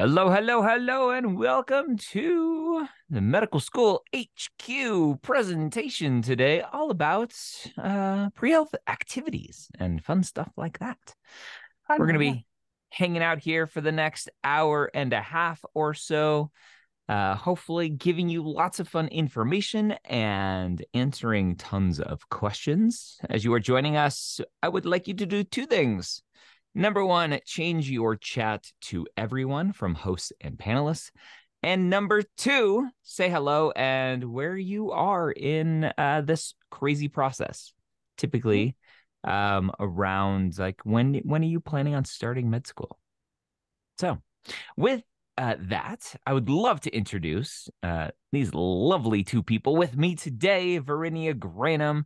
Hello, hello, hello, and welcome to the Medical School HQ presentation today, all about uh, pre health activities and fun stuff like that. We're going to be hanging out here for the next hour and a half or so, uh, hopefully, giving you lots of fun information and answering tons of questions. As you are joining us, I would like you to do two things. Number one, change your chat to everyone from hosts and panelists. And number two, say hello and where you are in uh, this crazy process. Typically, um, around like when when are you planning on starting med school? So, with uh, that, I would love to introduce uh, these lovely two people with me today: Brittany Granum,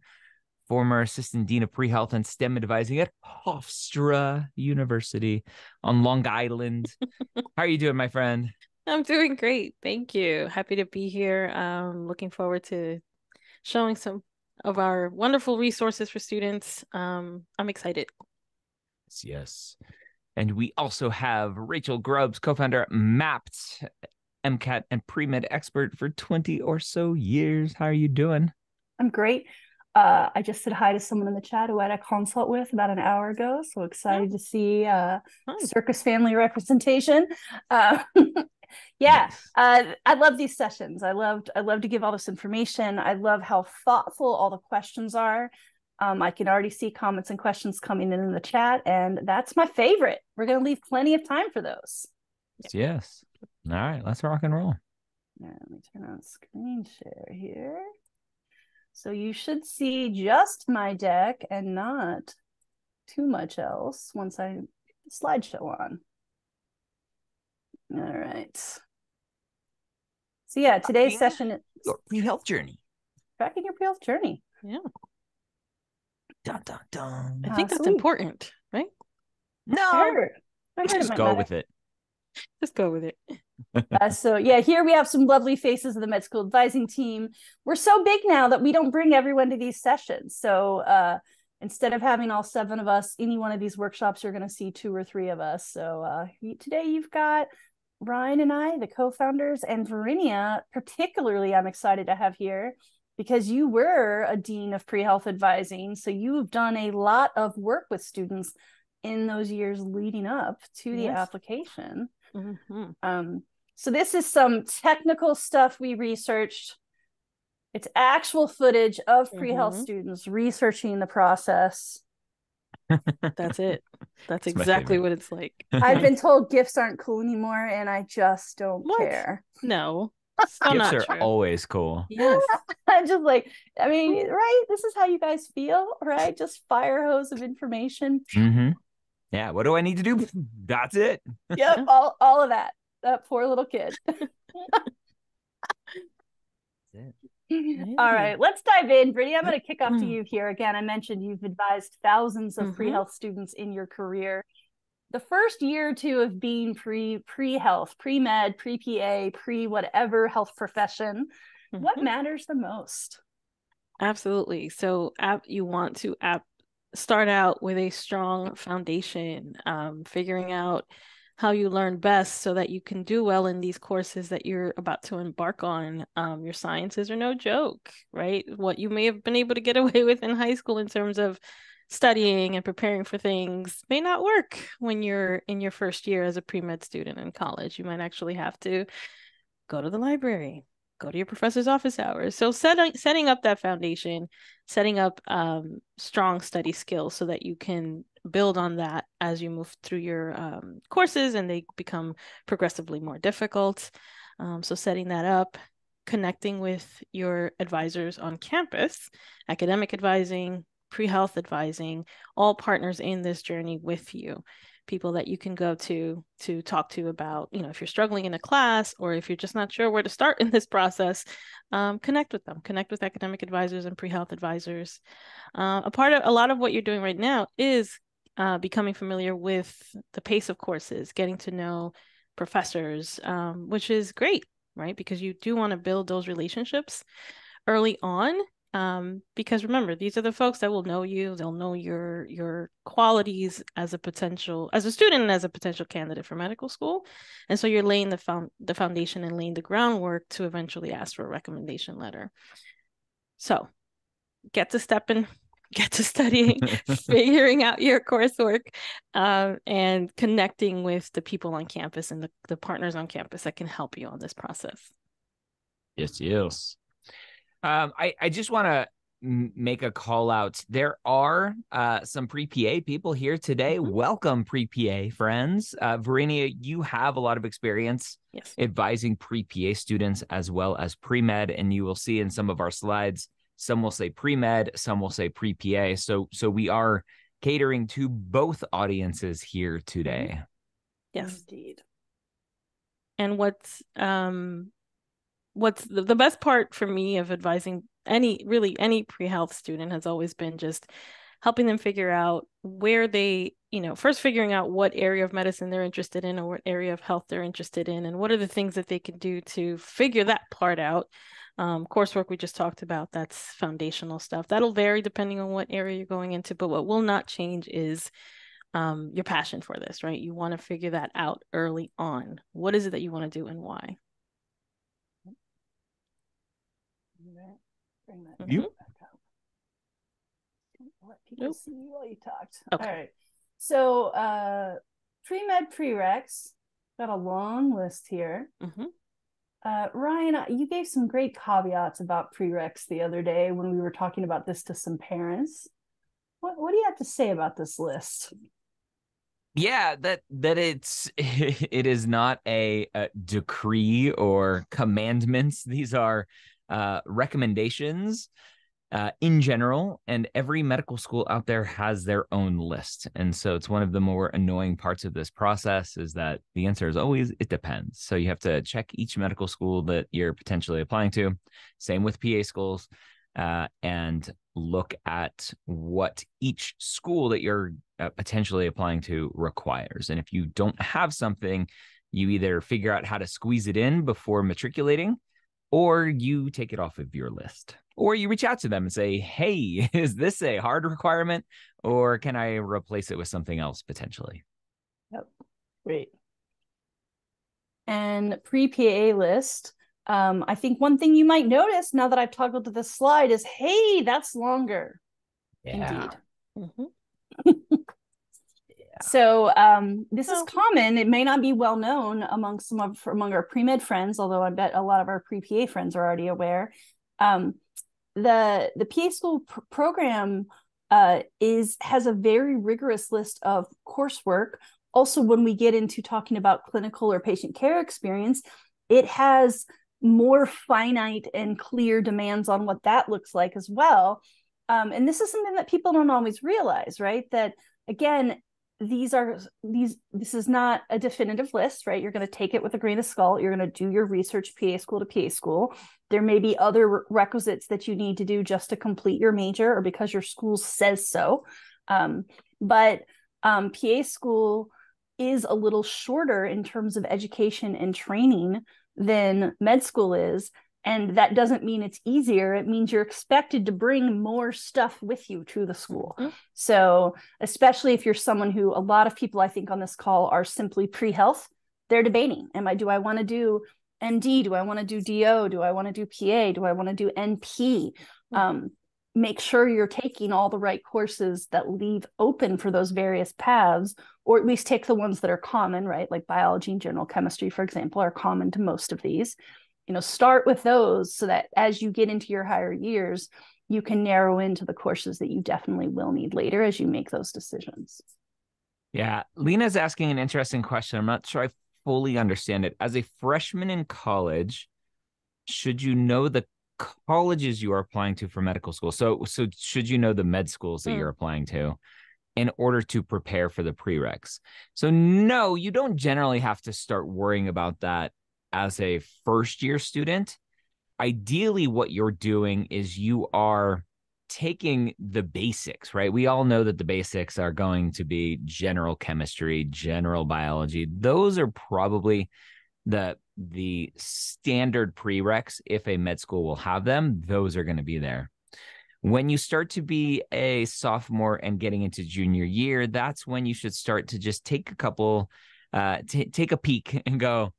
former assistant dean of pre-health and STEM advising at Hofstra University on Long Island. How are you doing, my friend? I'm doing great. Thank you. Happy to be here. Um, looking forward to showing some of our wonderful resources for students. Um, I'm excited. Yes, yes. And we also have Rachel Grubbs, co-founder at Mappd, MCAT and pre-med expert for 20 or so years. How are you doing? I'm great. Uh, I just said hi to someone in the chat who I had a consult with about an hour ago. So excited to see uh, circus family representation. Uh, yeah, nice. uh, I love these sessions. I loved. I love to give all this information. I love how thoughtful all the questions are. Um, I can already see comments and questions coming in in the chat, and that's my favorite. We're going to leave plenty of time for those. Yes. All right, let's rock and roll. let me turn on screen share here. So you should see just my deck and not too much else once I slideshow on. All right. So yeah, today's tracking session is your pre-health journey. Tracking your pre-health journey. Yeah. Dun, dun, dun. I think uh, that's sweet. important, right? No. Sure. Just go with it. Just go with it. Uh, so yeah, here we have some lovely faces of the med school advising team. We're so big now that we don't bring everyone to these sessions. So uh, instead of having all seven of us, any one of these workshops, you're going to see two or three of us. So uh, today you've got Ryan and I, the co-founders, and Brittany. Particularly, I'm excited to have here because you were a dean of pre-health advising, so you've done a lot of work with students in those years leading up to the yes. application. Mm-hmm. Um, so this is some technical stuff we researched. It's actual footage of pre-health mm-hmm. students researching the process. That's it. That's, That's exactly what it's like. I've been told GIFs aren't cool anymore, and I just don't what? care. No. GIFs are true. always cool. Yes. I'm just like, I mean, right? This is how you guys feel, right? Just fire hose of information. Mm-hmm. Yeah, what do I need to do? That's it. yep, all all of that. That poor little kid. All right, let's dive in. Brittany, I'm going to kick off to mm. you here again. I mentioned you've advised thousands of mm-hmm. pre-health students in your career. The first year or two of being pre pre-health, pre-med, pre-PA, pre-whatever health profession, mm-hmm. what matters the most? Absolutely. So, app, you want to app start out with a strong foundation, um, figuring out how you learn best so that you can do well in these courses that you're about to embark on. Um, your sciences are no joke, right? What you may have been able to get away with in high school in terms of studying and preparing for things may not work when you're in your first year as a pre-med student in college. You might actually have to go to the library, go to your professor's office hours. So setting setting up that foundation, setting up um, strong study skills so that you can build on that as you move through your um, courses and they become progressively more difficult. Um, so setting that up, connecting with your advisors on campus, academic advising, pre-health advising, all partners in this journey with you people that you can go to to talk to about you know if you're struggling in a class or if you're just not sure where to start in this process um, connect with them. Connect with academic advisors and pre-health advisors. Uh, a part of a lot of what you're doing right now is uh, becoming familiar with the pace of courses getting to know professors um, which is great right? Because you do want to build those relationships early on um, because remember these are the folks that will know you. They'll know your your qualities as a potential as a student and as a potential candidate for medical school. And so you're laying the found the foundation and laying the groundwork to eventually ask for a recommendation letter. So get to stepping get to studying figuring out your coursework uh, and connecting with the people on campus and the, the partners on campus that can help you on this process. Yes yes um, I, I just want to make a call out. There are uh, some pre PA people here today. Mm-hmm. Welcome, pre PA friends. Uh, Brittany, you have a lot of experience yes. advising pre PA students as well as pre med, and you will see in some of our slides. Some will say pre med, some will say pre PA. So, so we are catering to both audiences here today. Mm-hmm. Yes, indeed. And what's um what's the, the best part for me of advising any really any pre-health student has always been just helping them figure out where they you know first figuring out what area of medicine they're interested in or what area of health they're interested in and what are the things that they can do to figure that part out. Um, coursework we just talked about that's foundational stuff. That'll vary depending on what area you're going into but what will not change is um, your passion for this right? You want to figure that out early on. What is it that you want to do and why Bring that mm-hmm. back up. Let people Nope. see you while you talked. Okay. All right. So uh pre-med prereqs, got a long list here. Mhm. Uh, Ryan, uh, you gave some great caveats about prereqs the other day when we were talking about this to some parents. What what do you have to say about this list? yeah that that it's it is not a, a decree or commandments these are uh, recommendations uh, in general, and every medical school out there has their own list. And so it's one of the more annoying parts of this process is that the answer is always it depends. So you have to check each medical school that you're potentially applying to. Same with PA schools. Uh, and look at what each school that you're uh, potentially applying to requires. And if you don't have something, you either figure out how to squeeze it in before matriculating or you take it off of your list or you reach out to them and say hey is this a hard requirement or can i replace it with something else potentially? Yep. Great. And pre-pa list um, i think one thing you might notice now that i've toggled to this slide is hey that's longer. Yeah. indeed. Mm-hmm. So um, this is common. It may not be well known among some of among our pre med friends, although I bet a lot of our pre PA friends are already aware. Um, the the PA school pr- program uh, is has a very rigorous list of coursework. Also, when we get into talking about clinical or patient care experience, it has more finite and clear demands on what that looks like as well. Um, and this is something that people don't always realize, right? That again, these are these this is not a definitive list right? You're going to take it with a grain of salt. You're going to do your research pa school to pa school. There may be other requisites that you need to do just to complete your major or because your school says so. Um, but um, pa school is a little shorter in terms of education and training than med school is and that doesn't mean it's easier. It means you're expected to bring more stuff with you to the school. Mm-hmm. so especially if you're someone who a lot of people i think on this call are simply pre-health they're debating. Am i do i want to do MD do i want to do do do i want to do pa do i want to do np mm-hmm. um, make sure you're taking all the right courses that leave open for those various paths or at least take the ones that are common right? Like biology and general chemistry for example are common to most of these you know start with those so that as you get into your higher years you can narrow into the courses that you definitely will need later as you make those decisions. Yeah lena's asking an interesting question. I'm not sure i fully understand it. As a freshman in college should you know the colleges you are applying to for medical school? So so should you know the med schools that mm. you're applying to in order to prepare for the prereqs? So no you don't generally have to start worrying about that as a first year student, ideally what you're doing is you are taking the basics, right? We all know that the basics are going to be general chemistry, general biology. Those are probably the the standard prereqs if a med school will have them, those are going to be there. When you start to be a sophomore and getting into junior year, that's when you should start to just take a couple, uh, t- take a peek and go,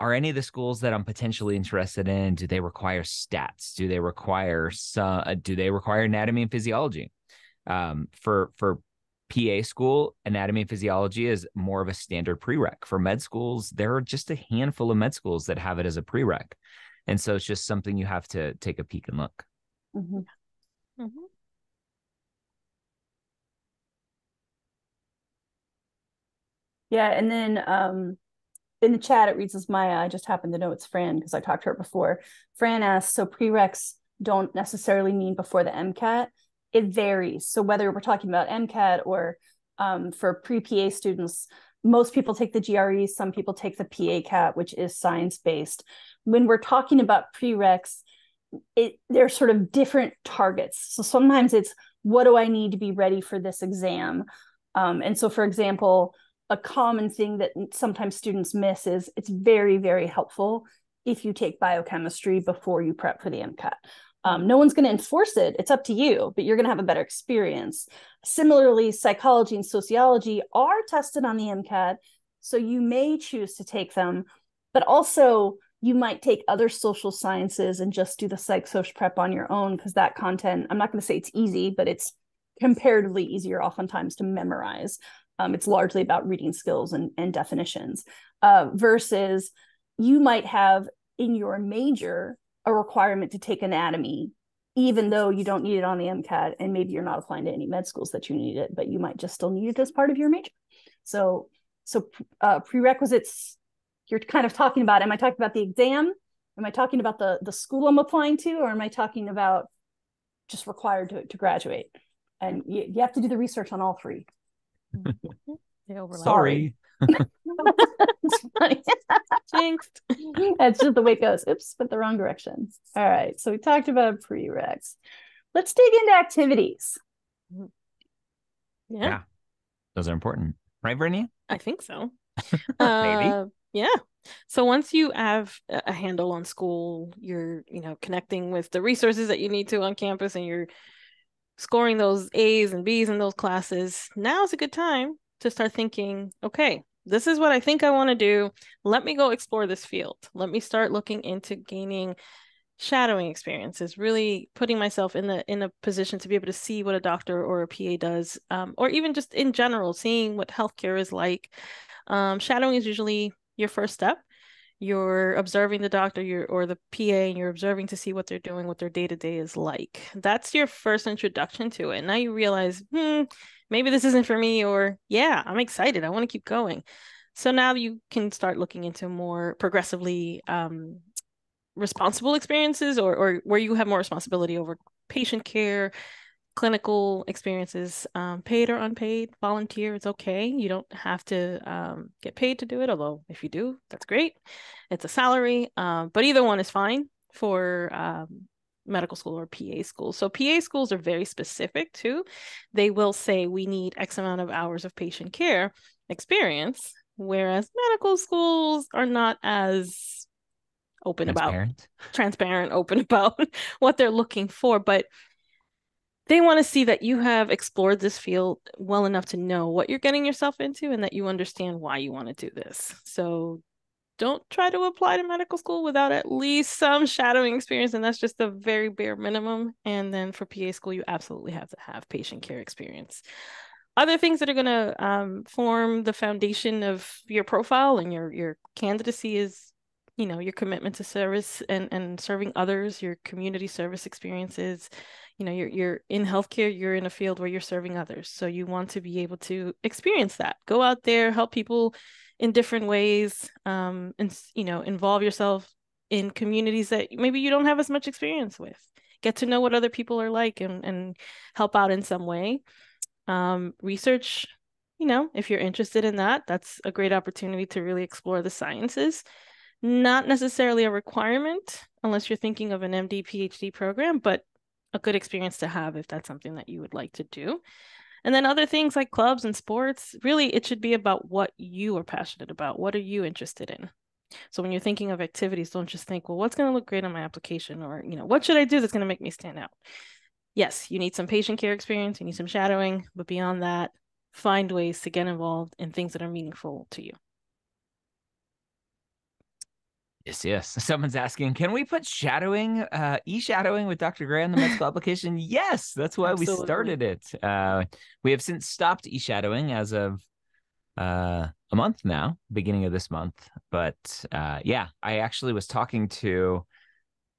are any of the schools that I'm potentially interested in, do they require stats? Do they require some, uh, do they require anatomy and physiology? Um, for, for PA school, anatomy and physiology is more of a standard prereq. For med schools, there are just a handful of med schools that have it as a prereq. And so it's just something you have to take a peek and look. Mm-hmm. Mm-hmm. Yeah, and then um, in the chat it reads as Maya. I just happen to know it's Fran because I talked to her before. Fran asks, so prereqs don't necessarily mean before the MCAT. It varies. So whether we're talking about MCAT or um, for pre-PA students, most people take the GRE, some people take the PA CAT, which is science-based. When we're talking about prereqs, it they're sort of different targets. So sometimes it's what do I need to be ready for this exam? Um, and so, for example, a common thing that sometimes students miss is it's very, very helpful if you take biochemistry before you prep for the MCAT. Um, no one's going to enforce it. It's up to you, but you're going to have a better experience. Similarly, psychology and sociology are tested on the MCAT, so you may choose to take them, but also you might take other social sciences and just do the psych social prep on your own because that content, I'm not going to say it's easy, but it's comparatively easier oftentimes to memorize. Um, it's largely about reading skills and, and definitions uh, versus you might have in your major a requirement to take anatomy even though you don't need it on the MCAT and maybe you're not applying to any med schools that you need it, but you might just still need it as part of your major. So, so uh, prerequisites you're kind of talking about. Am I talking about the exam? Am I talking about the the school I'm applying to, or am I talking about just required to, to graduate? And you, you have to do the research on all three. They overlap. Sorry. it's funny. Jinxed. That's just the way it goes. Oops, went the wrong direction. All right. So we talked about prereqs. Let's dig into activities. Yeah, Yeah. Those are important. Right, Brittany? I think so. Maybe. Uh, yeah. So once you have a a handle on school, you're, you know, connecting with the resources that you need to on campus and you're scoring those A's and B's in those classes, now is a good time to start thinking, okay, this is what I think I want to do. Let me go explore this field. Let me start looking into gaining shadowing experiences, really putting myself in the in a position to be able to see what a doctor or a PA does, um, or even just in general, seeing what healthcare is like. Um, shadowing is usually your first step. You're observing the doctor you're, or the PA, and you're observing to see what they're doing, what their day to day is like. That's your first introduction to it. Now you realize, hmm, maybe this isn't for me, or yeah, I'm excited. I want to keep going. So now you can start looking into more progressively um, responsible experiences, or or where you have more responsibility over patient care, clinical experiences, um, paid or unpaid, volunteer, it's okay. You don't have to um, get paid to do it, although if you do, that's great. It's a salary, um, but either one is fine for um, medical school or PA school. So PA schools are very specific too. They will say we need X amount of hours of patient care experience, whereas medical schools are not as open about Transparent. transparent, open about what they're looking for, but they want to see that you have explored this field well enough to know what you're getting yourself into and that you understand why you want to do this. So don't try to apply to medical school without at least some shadowing experience and that's just a very bare minimum and then for PA school you absolutely have to have patient care experience. Other things that are going to um, form the foundation of your profile and your your candidacy is you know your commitment to service and and serving others your community service experiences you know you're you're in healthcare you're in a field where you're serving others so you want to be able to experience that. Go out there help people in different ways um and you know involve yourself in communities that maybe you don't have as much experience with. Get to know what other people are like and and help out in some way. Um research you know if you're interested in that that's a great opportunity to really explore the sciences. Not necessarily a requirement unless you're thinking of an MD PhD program, but a good experience to have if that's something that you would like to do. And then other things like clubs and sports, really it should be about what you are passionate about. What are you interested in? So when you're thinking of activities, don't just think, well, what's going to look great on my application or, you know, what should I do that's going to make me stand out? yes, you need some patient care experience, you need some shadowing, but beyond that, find ways to get involved in things that are meaningful to you. Yes, yes. Someone's asking, can we put shadowing, uh, e-shadowing with Dr. Gray on the medical application? Yes, that's why Absolutely. we started it. Uh, we have since stopped e-shadowing as of uh, a month now, beginning of this month. But uh, yeah, I actually was talking to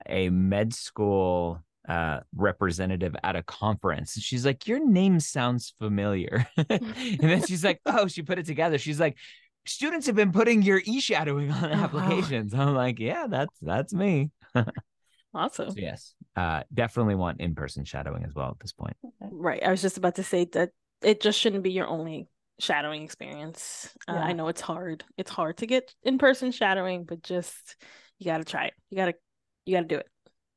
a med school uh, representative at a conference. And she's like, Your name sounds familiar. and then she's like, Oh, she put it together. She's like, Students have been putting your e-shadowing on Oh, wow. applications. I'm like, Yeah, that's that's me. Awesome. So yes, uh, definitely want in-person shadowing as well at this point. Right. I was just about to say that it just shouldn't be your only shadowing experience. Uh, I know it's hard. It's hard to get in-person shadowing, but just you got to try it. You got to you got to do it.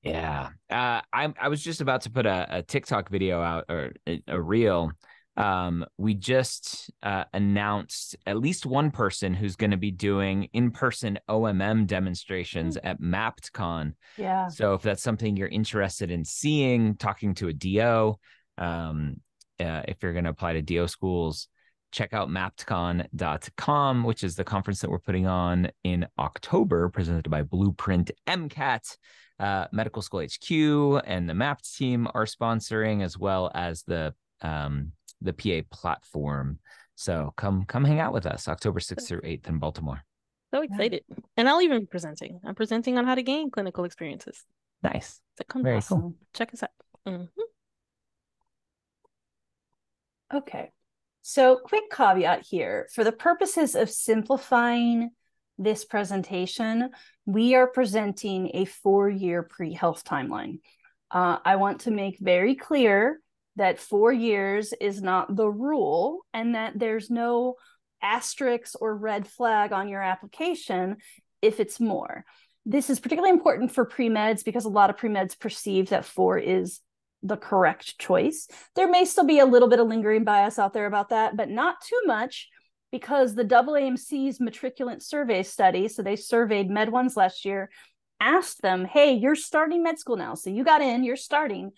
Yeah. Uh, I I was just about to put a, a TikTok video out or a, a reel. Um, we just uh, announced at least one person who's going to be doing in-person OMM demonstrations at MappdCon. Yeah. So if that's something you're interested in seeing, talking to a DO, um, uh, if you're going to apply to DO schools, check out mappdcon.com, which is the conference that we're putting on in October, presented by Blueprint MCAT. Uh, Medical School HQ and the Mappd team are sponsoring, as well as the um, the PA platform. So come come hang out with us October 6th through 8th in Baltimore. So excited. And I'll even be presenting. I'm presenting on how to gain clinical experiences. Nice. So come Very back. cool. Check us out. Mhm. Okay. So, quick caveat here for the purposes of simplifying this presentation, we are presenting a four year pre health timeline. Uh, I want to make very clear that four years is not the rule and that there's no asterisk or red flag on your application if it's more. This is particularly important for pre meds because a lot of pre meds perceive that four is the correct choice. There may still be a little bit of lingering bias out there about that, but not too much because the AAMC's matriculant survey study, so they surveyed med ones last year, asked them, hey, you're starting med school now. So you got in, you're starting.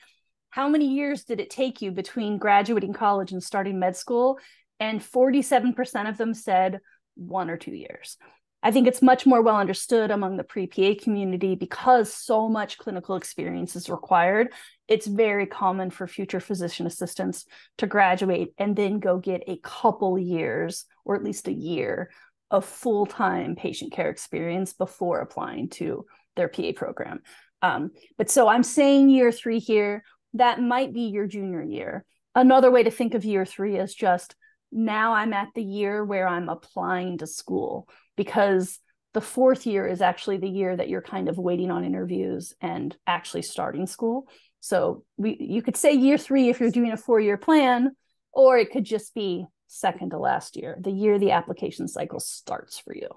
How many years did it take you between graduating college and starting med school? And 47% of them said one or two years. I think it's much more well understood among the pre PA community because so much clinical experience is required. It's very common for future physician assistants to graduate and then go get a couple years or at least a year of full time patient care experience before applying to their PA program. Um, but so I'm saying year three here, that might be your junior year. Another way to think of year three is just now I'm at the year where I'm applying to school because the fourth year is actually the year that you're kind of waiting on interviews and actually starting school. So we you could say year three if you're doing a four-year plan, or it could just be second to last year, the year the application cycle starts for you.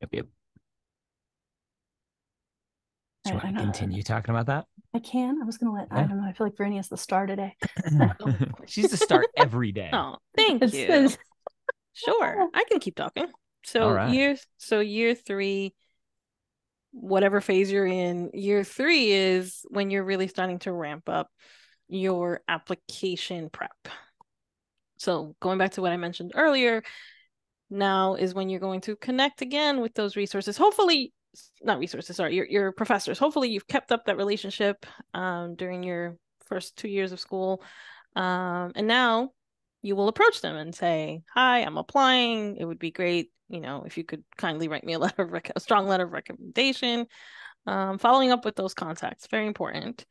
Yep, yep. Do you want to continue talking about that? I can. I was gonna let I don't know. I feel like Brittany has the star today. She's the star every day. Oh, thank It's- you. it's- Sure, I can keep talking. So All right. year so year three, whatever phase you're in, year three is when you're really starting to ramp up your application prep. So going back to what I mentioned earlier, now is when you're going to connect again with those resources. Hopefully, not resources, sorry, your your professors. Hopefully you've kept up that relationship um, during your first two years of school. Um, and now you will approach them and say, "Hi, I'm applying. It would be great, you know, if you could kindly write me a letter of rec- a strong letter of recommendation." Um, following up with those contacts, very important.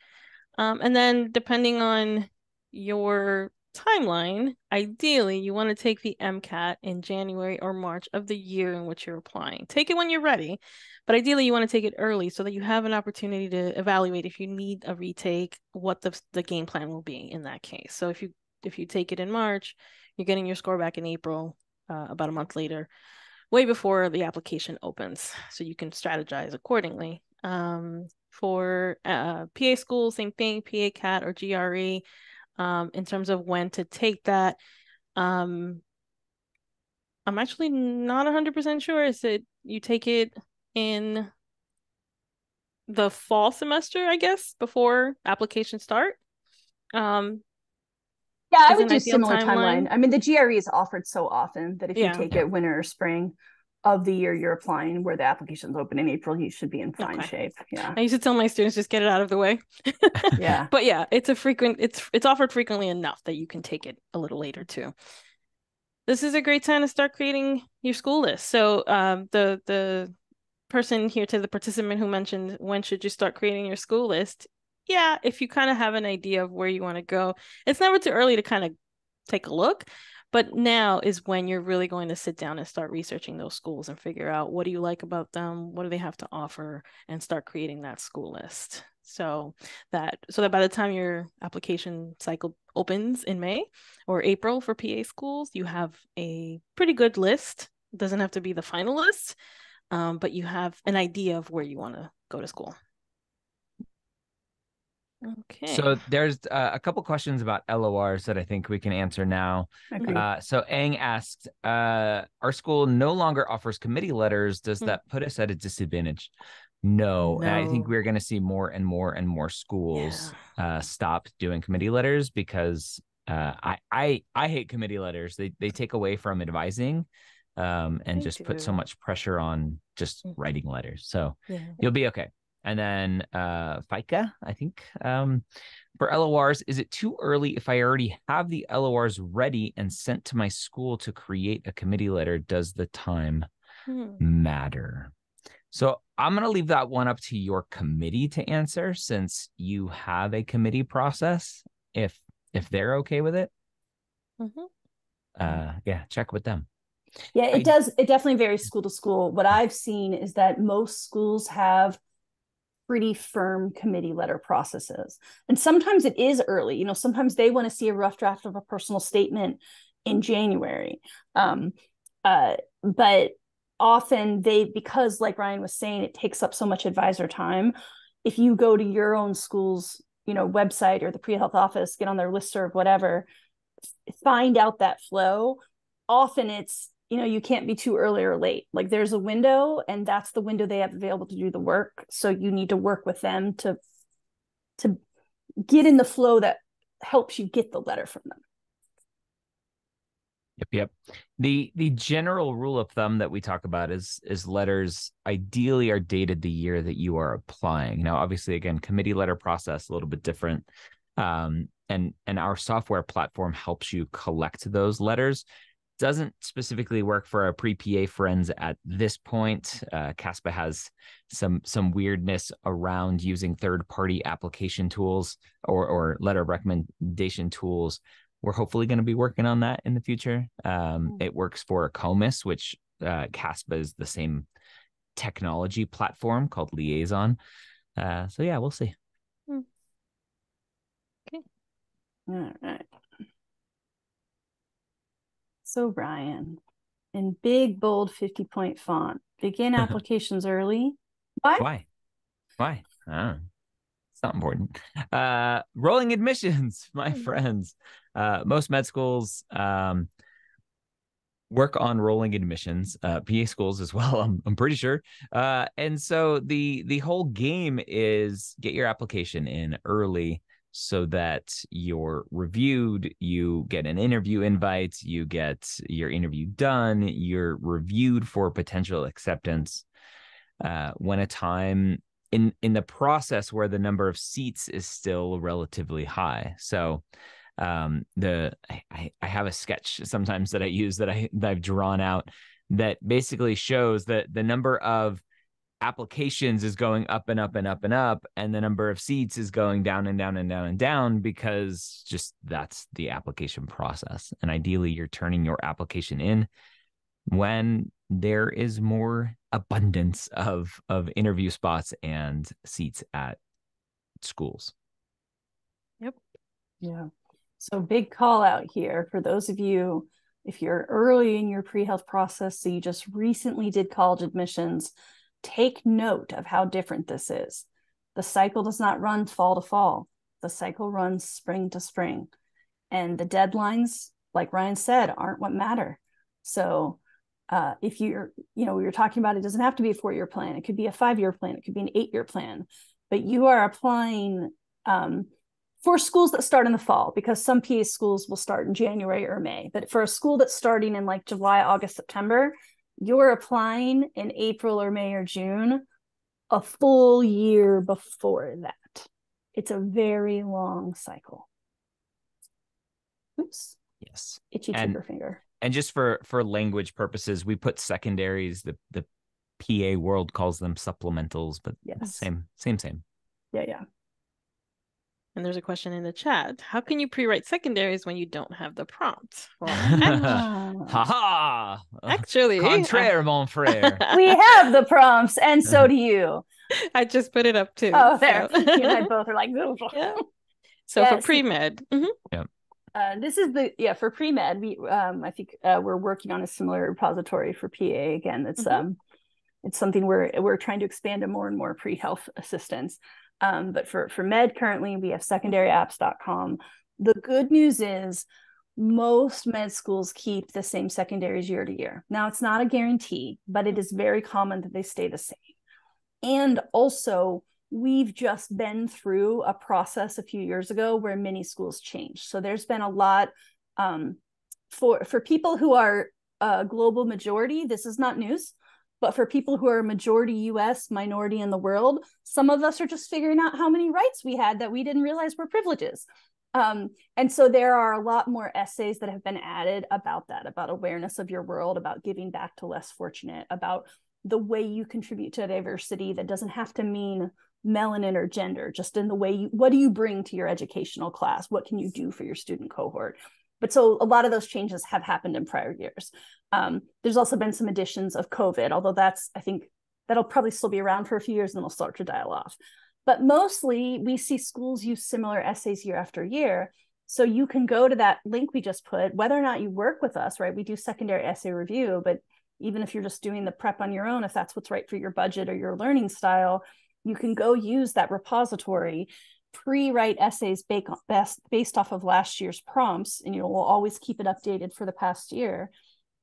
Um, and then depending on your timeline, ideally you want to take the MCAT in January or March of the year in which you're applying. Take it when you're ready, but ideally you want to take it early so that you have an opportunity to evaluate if you need a retake, what the the game plan will be in that case. So if you if you take it in March, you're getting your score back in April, uh, about a month later, way before the application opens, so you can strategize accordingly. Um, for uh, PA school, same thing, PA CAT or GRE. Um, in terms of when to take that, um, I'm actually not 100% sure. Is it you take it in the fall semester, I guess, before applications start. Um, Yeah, I would do similar timeline. timeline. I mean, the GRE is offered so often that if Yeah. you take it winter or spring of the year you're applying, where the application's open in April, you should be in fine Okay. shape. Yeah. I used to tell my students just get it out of the way. Yeah. but yeah, it's a frequent it's it's offered frequently enough that you can take it a little later too. This is a great time to start creating your school list. So um the the person here to the participant who mentioned when should you start creating your school list? Yeah, if you kind of have an idea of where you want to go, it's never too early to kind of take a look. But now is when you're really going to sit down and start researching those schools and figure out what do you like about them, what do they have to offer, and start creating that school list. So that so that by the time your application cycle opens in May or April for PA schools, you have a pretty good list. It doesn't have to be the final list, um, but you have an idea of where you want to go to school. Okay. So there's uh, a couple questions about LORs that I think we can answer now. Agreed. Uh, so Ang asked, uh, our school no longer offers committee letters. Does Hmm. that put us at a disadvantage? No. And I think we're going to see more and more and more schools uh, stop doing committee letters because uh, I, I I hate committee letters. They they take away from advising um, and They just put so much pressure on just Mhm. writing letters. So yeah. you'll be okay. And then uh FICA, I think. Um for LORs, is it too early if I already have the LORs ready and sent to my school to create a committee letter? Does the time Hmm. matter? So I'm gonna leave that one up to your committee to answer since you have a committee process. If if they're okay with it, Mhm. uh yeah, check with them. Yeah, it I- does. It definitely varies school to school. What I've seen is that most schools have pretty firm committee letter processes. And sometimes it is early. You know, sometimes they want to see a rough draft of a personal statement in January. Um, uh, but often they, because like Ryan was saying, it takes up so much advisor time. If you go to your own school's, you know, website or the pre-health office, get on their listserv, whatever, find out that flow. Often it's you know you can't be too early or late like there's a window and that's the window they have available to do the work so you need to work with them to to get in the flow that helps you get the letter from them Yep, yep. The the general rule of thumb that we talk about is is letters ideally are dated the year that you are applying. Now, obviously, again, committee letter process a little bit different. Um, and and our software platform helps you collect those letters. Doesn't specifically work for our pre-PA friends at this point. Uh, CASPA has some some weirdness around using third-party application tools or or letter of recommendation tools we're hopefully going to be working on that in the future. Um, Mm. it works for AACOMAS, which uh, CASPA is the same technology platform called Liaison. Uh, so yeah, we'll see. Okay. All right so Ryan in big bold 50 point font begin applications early why Why? Why? I don't know. It's not important. Uh, rolling admissions, my Hmm. friends. Uh, most med schools um, work on rolling admissions. Uh, PA schools as well. I'm I'm pretty sure. Uh, and so the the whole game is get your application in early so that you're reviewed, you get an interview invite, you get your interview done, you're reviewed for potential acceptance. Uh, when a time in in the process where the number of seats is still relatively high. So um the I, I have a sketch sometimes that I use that I that I've drawn out that basically shows that the number of applications is going up and up and up and up and the number of seats is going down and down and down and down because just that's the application process and ideally you're turning your application in when there is more abundance of of interview spots and seats at schools Yep. Yeah. So big call out here for those of you if you're early in your pre-health process, so you just recently did college admissions, take note of how different this is. The cycle does not run fall to fall. The cycle runs spring to spring. And the deadlines, like Ryan said, aren't what matter. So uh, if you're, you know, we were talking about it doesn't have to be a four year plan. It could be a five year plan. It could be an eight year plan. But you are applying um, for schools that start in the fall because some PA schools will start in January or May. But for a school that's starting in like July, August, September, you're applying in April or May or June a full year before that. It's a very long cycle. Oops. Yes. Itchy And- trigger finger. And just for for language purposes, we put secondaries. The the PA world calls them supplementals, but Yes. same same same. Yeah, yeah. And there's a question in the chat. How can you pre-write secondaries when you don't have the prompt? Well. Ha ha! actually, Contraire, mon frère. we have the prompts, and so do you. I just put it up too. Oh, there. so- you and I both are like, yeah. So Yeah, for see- pre-med, mhm. uh, this is the yeah for pre med. We um I think uh, we're working on a similar repository for PA again. It's Mhm. um it's something we're we're trying to expand to more and more pre health assistance. Um, but for for med currently we have secondaryapps.com. The good news is most med schools keep the same secondaries year to year. Now it's not a guarantee, but it is very common that they stay the same. And also, we've just been through a process a few years ago where many schools changed. So there's been a lot um, for for people who are a global majority. This is not news, but for people who are majority U.S., minority in the world, some of us are just figuring out how many rights we had that we didn't realize were privileges. Um, and so there are a lot more essays that have been added about that, about awareness of your world, about giving back to less fortunate, about the way you contribute to diversity that doesn't have to mean melanin or gender, just in the way you, what do you bring to your educational class? What can you do for your student cohort? But so a lot of those changes have happened in prior years. Um, there's also been some additions of COVID, although that's, I think, that'll probably still be around for a few years and then it'll start to dial off. But mostly we see schools use similar essays year after year. So you can go to that link we just put, whether or not you work with us, right? We do secondary essay review, but even if you're just doing the prep on your own, if that's what's right for your budget or your learning style, you can go use that repository, pre-write essays based, based off of last year's prompts, and you know we'll always keep it updated for the past year.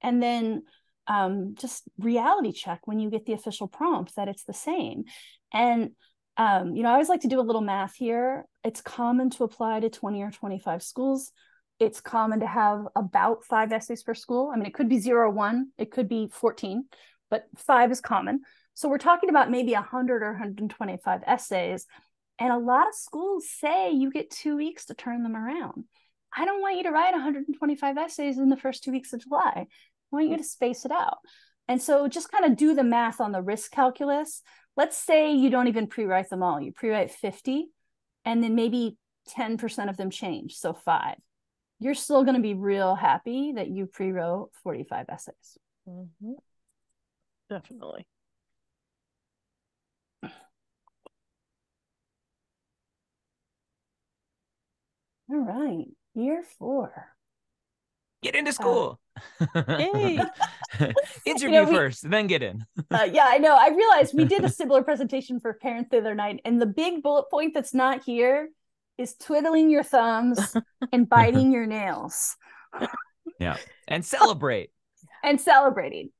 And then um, just reality check when you get the official prompt that it's the same. And um, you know, I always like to do a little math here. It's common to apply to 20 or 25 schools. It's common to have about five essays per school. I mean, it could be zero one, it could be 14, but five is common. So we're talking about maybe 100 or 125 essays. And a lot of schools say you get two weeks to turn them around. I don't want you to write 125 essays in the first two weeks of July. I want you to space it out. And so just kind of do the math on the risk calculus. Let's say you don't even pre write them all, you pre write 50, and then maybe 10% of them change. So five. You're still going to be real happy that you pre wrote 45 essays. Mhm. Definitely. All right. Year four. Get into school. Yay. Interview we- first, then get in. Uh, yeah, I know. I realized we did a similar presentation for parents the other night, and the big bullet point that's not here is twiddling your thumbs and biting your nails Yeah. And celebrate. and celebrating.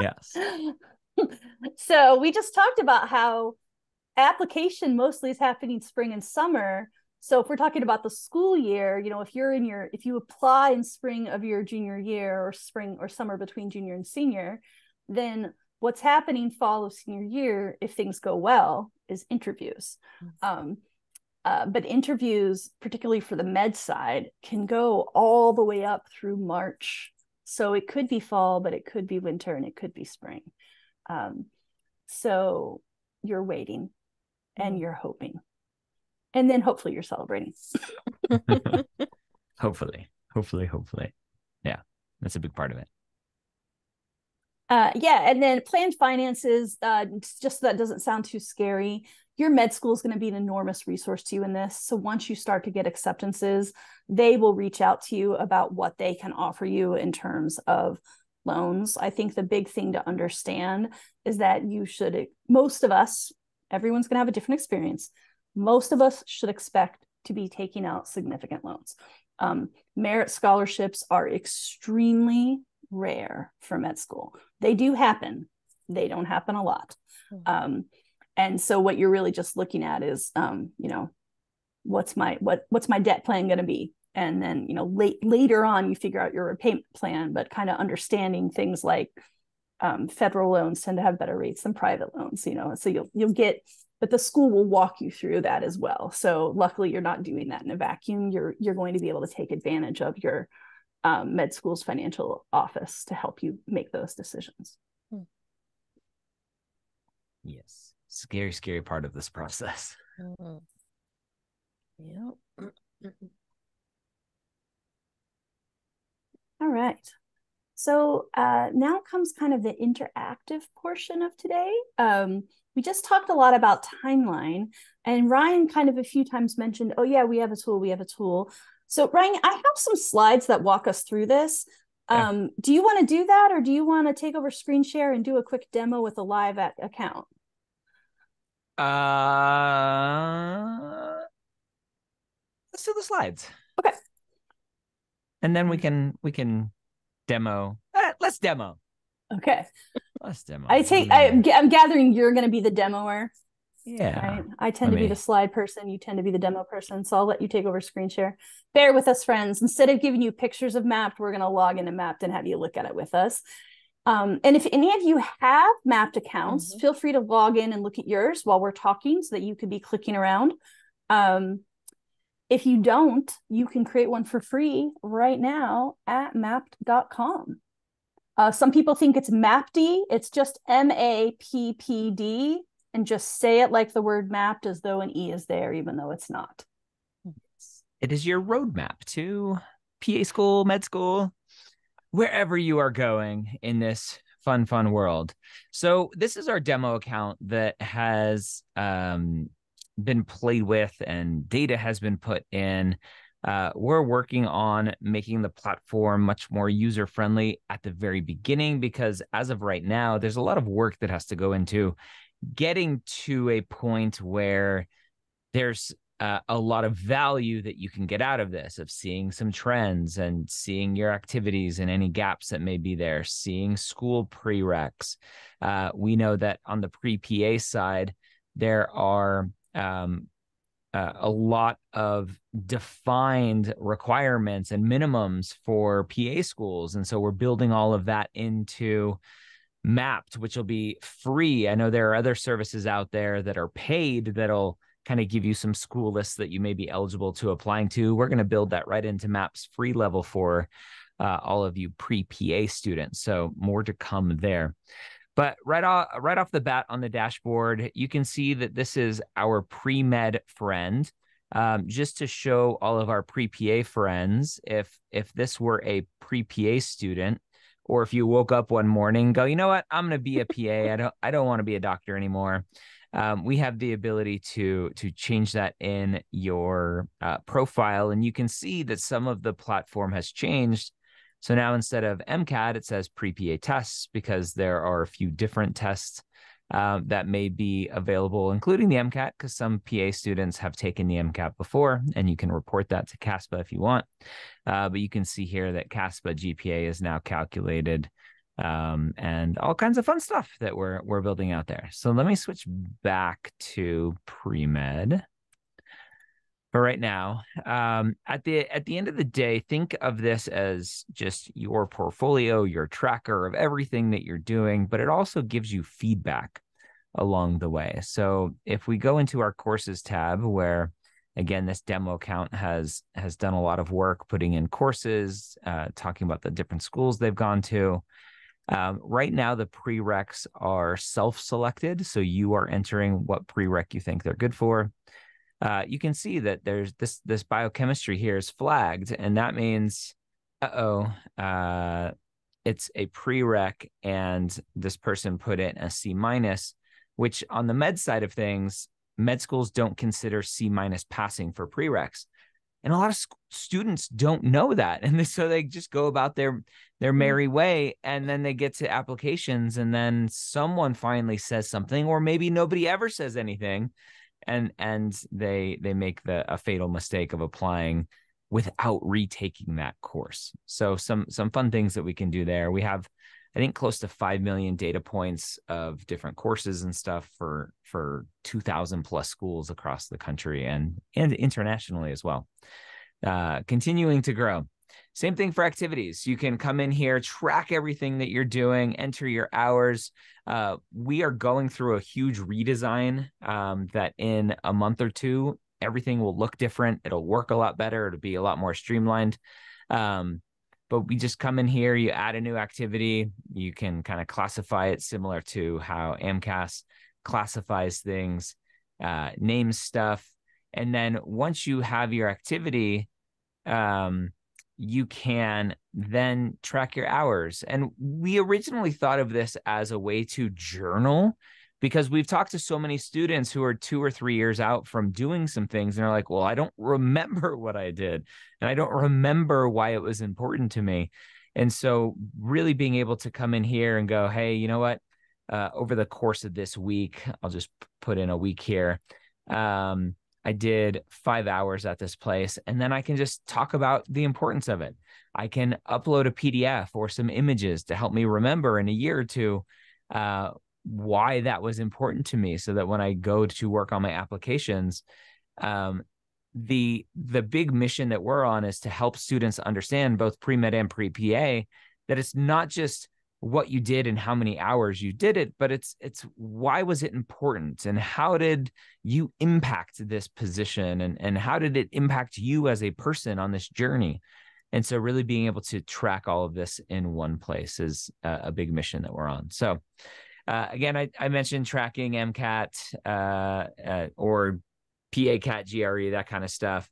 Yes. so we just talked about how application mostly is happening spring and summer. So if we're talking about the school year, you know, if you're in your if you apply in spring of your junior year or spring or summer between junior and senior, then what's happening fall of senior year, if things go well, is interviews. Um, uh, but interviews, particularly for the med side, can go all the way up through March. So it could be fall, but it could be winter and it could be spring. Um, so you're waiting and you're hoping. And then hopefully you're celebrating. hopefully. Hopefully, hopefully. Yeah. That's a big part of it. Uh, yeah, and then planned finances, uh, just so that doesn't sound too scary. Your med school is going to be an enormous resource to you in this. So once you start to get acceptances, they will reach out to you about what they can offer you in terms of loans. I think the big thing to understand is that you should, most of us, everyone's going to have a different experience. Most of us should expect to be taking out significant loans. Um, merit scholarships are extremely rare for med school. They do happen. They don't happen a lot. Mm-hmm. Um, and so what you're really just looking at is, um, you know, what's my what what's my debt plan going to be? And then you know, late later on, you figure out your repayment plan. But kind of understanding things like um, federal loans tend to have better rates than private loans. You know, so you'll you'll get but the school will walk you through that as well. So luckily you're not doing that in a vacuum. You're you're going to be able to take advantage of your um, med school's financial office to help you make those decisions. Hmm. yes. Scary scary part of this process. Mm-hmm. yep. All right. So uh, now comes kind of the interactive portion of today. Um, we just talked a lot about timeline and ryan kind of a few times mentioned oh yeah we have a tool we have a tool. So ryan i have some slides that walk us through this. Yeah. um, do you want to do that or do you want to take over screen share and do a quick demo with a live account? Uh let's do the slides. Okay. And then we can we can demo. Eh, let's demo. Okay Let's demo. I take. I, I'm gathering you're going to be the demoer. Yeah. Right? I tend Let to me... be the slide person. You tend to be the demo person. So I'll let you take over screen share. Bear with us, friends. Instead of giving you pictures of Mappd, we're going to log into Mappd and have you look at it with us. Um, and if any of you have Mappd accounts, mm-hmm. feel free to log in and look at yours while we're talking so that you could be clicking around. Um, if you don't, you can create one for free right now at mappd.com. Uh, some people think it's MAPD. It's just M A P P D, and just say it like the word mapped as though an E is there, even though it's not. It is your roadmap to PA school, med school, wherever you are going in this fun, fun world. So, this is our demo account that has um, been played with and data has been put in uh, we're working on making the platform much more user friendly at the very beginning because as of right now, there's a lot of work that has to go into getting to a point where there's uh, a lot of value that you can get out of this of seeing some trends and seeing your activities and any gaps that may be there seeing school prereqs. Uh, we know that on the pre-pa side there are um, uh, a lot of defined requirements and minimums for PA schools. And so we're building all of that into Mappd, which will be free. I know there are other services out there that are paid that'll kind of give you some school lists that you may be eligible to applying to. We're going to build that right into Mappd's free level for uh, all of you pre PA students. So more to come there. But right off right off the bat on the dashboard, you can see that this is our pre-med friend. Um, just to show all of our pre-PA friends, if if this were a pre-PA student, or if you woke up one morning go, you know what, I'm going to be a PA. I don't I don't want to be a doctor anymore. Um, we have the ability to to change that in your uh, profile, and you can see that some of the platform has changed so now instead of MCAT, it says pre PA tests because there are a few different tests uh, that may be available, including the MCAT, because some PA students have taken the MCAT before, and you can report that to CASPA if you want. Uh, but you can see here that CASPA GPA is now calculated. Um, and all kinds of fun stuff that we're we're building out there. So let me switch back to pre med for right now. Um, at the at the end of the day think of this as just your portfolio your tracker of everything that you're doing but it also gives you feedback along the way. So if we go into our courses tab where again this demo account has has done a lot of work putting in courses uh, talking about the different schools they've gone to um, right now the prereqs are self-selected. So you are entering what prereq you think they're good for uh, you can see that there's this this biochemistry here is flagged, and that means, uh-oh, uh, it's a prereq, and this person put in a C minus, which on the med side of things, med schools don't consider C minus passing for prereqs. And a lot of sc- students don't know that, and so they just go about their their mm. merry way, and then they get to applications, and then someone finally says something, or maybe nobody ever says anything, and and they they make the a fatal mistake of applying without retaking that course. So some some fun things that we can do there. We have I think close to 5 million data points of different courses and stuff for for 2000 plus schools across the country and and internationally as well. Uh, continuing to grow. Same thing for activities. You can come in here, track everything that you're doing, enter your hours. Uh, we are going through a huge redesign um, that in a month or two, everything will look different. It'll work a lot better. It'll be a lot more streamlined. Um, but we just come in here, you add a new activity, you can kind of classify it similar to how AMCAS classifies things, uh, names stuff. And then once you have your activity, um, you can then track your hours. And we originally thought of this as a way to journal because we've talked to so many students who are two or three years out from doing some things and they're like, well, I don't remember what I did and I don't remember why it was important to me. And so, really being able to come in here and go, hey, you know what? Uh, over the course of this week, I'll just put in a week here. Um, I did five hours at this place, and then I can just talk about the importance of it. I can upload a PDF or some images to help me remember in a year or two uh, why that was important to me, so that when I go to work on my applications, um, the the big mission that we're on is to help students understand both pre med and pre PA that it's not just what you did and how many hours you did it but it's it's why was it important? And how did you impact this position? And and how did it impact you as a person on this journey? And so really being able to track all of this in one place is a, a big mission that we're on. So uh, again I, I, mentioned tracking mcat uh, uh, or PACAT GRE that kind of stuff.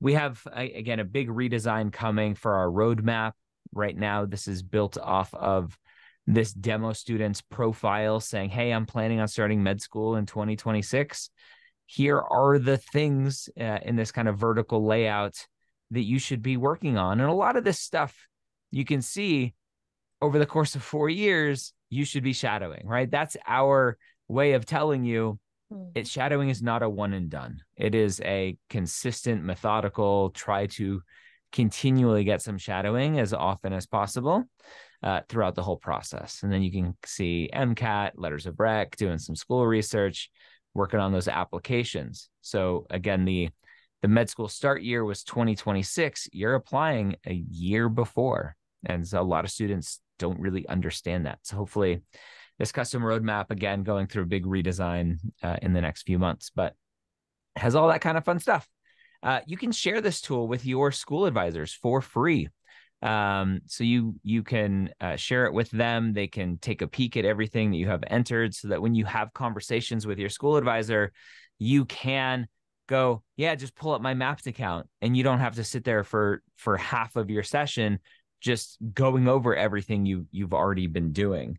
We have again a big redesign coming for our roadmap. Right now this is built off of this demo student's profile saying, Hey, I'm planning on starting med school in 2026. Here are the things uh, in this kind of vertical layout that you should be working on. And a lot of this stuff you can see over the course of four years, you should be shadowing, right? That's our way of telling you hmm. it shadowing is not a one and done. It is a consistent, methodical, try to continually get some shadowing as often as possible uh, throughout the whole process. And then you can see MCAT, letters of rec, doing some school research, working on those applications. So again, the the med school start year was 2026. You're applying a year before. And so a lot of students don't really understand that. So hopefully this custom roadmap, again, going through a big redesign uh, in the next few months, but has all that kind of fun stuff. Uh, you can share this tool with your school advisors for free. Um, so you you can uh, share it with them. They can take a peek at everything that you have entered, so that when you have conversations with your school advisor, you can go, yeah, just pull up my Mappd account, and you don't have to sit there for for half of your session just going over everything you you've already been doing.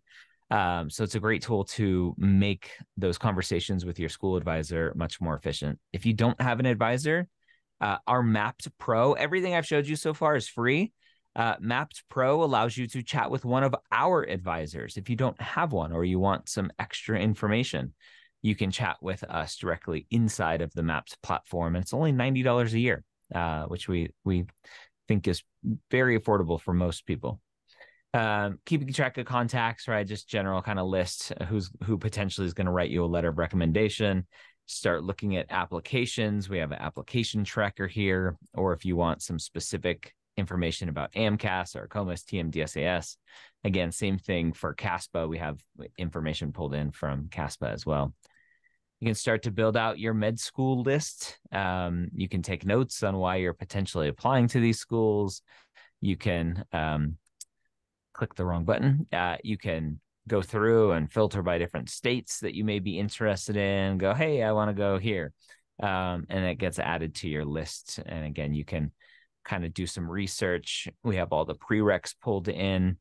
Um, so it's a great tool to make those conversations with your school advisor much more efficient. If you don't have an advisor, uh, our Mappd Pro, everything I've showed you so far is free. Uh, Mappd Pro allows you to chat with one of our advisors. If you don't have one or you want some extra information, you can chat with us directly inside of the Mappd platform. And it's only $90 a year, uh, which we, we think is very affordable for most people. Um, keeping track of contacts, right? Just general kind of list who's who potentially is going to write you a letter of recommendation. Start looking at applications. We have an application tracker here, or if you want some specific information about AMCAS or AACOMAS, TMDSAS. Again, same thing for CASPA. We have information pulled in from CASPA as well. You can start to build out your med school list. Um, you can take notes on why you're potentially applying to these schools. You can um, click the wrong button. Uh, you can go through and filter by different states that you may be interested in. Go, hey, I want to go here. Um, and it gets added to your list. And again, you can kind of do some research. We have all the prereqs pulled in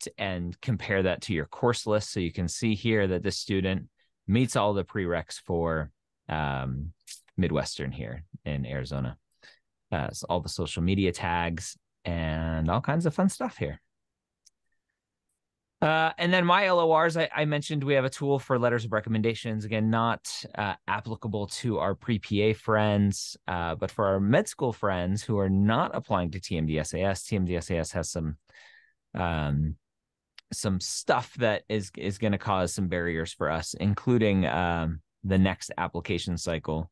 to, and compare that to your course list. So you can see here that this student meets all the prereqs for um, Midwestern here in Arizona. Uh, so all the social media tags and all kinds of fun stuff here. Uh, and then my LORs, I, I, mentioned we have a tool for letters of recommendations. Again, not uh, applicable to our pre PA friends, uh, but for our med school friends who are not applying to TMDSAS, TMDSAS has some um, some stuff that is is going to cause some barriers for us, including um, the next application cycle.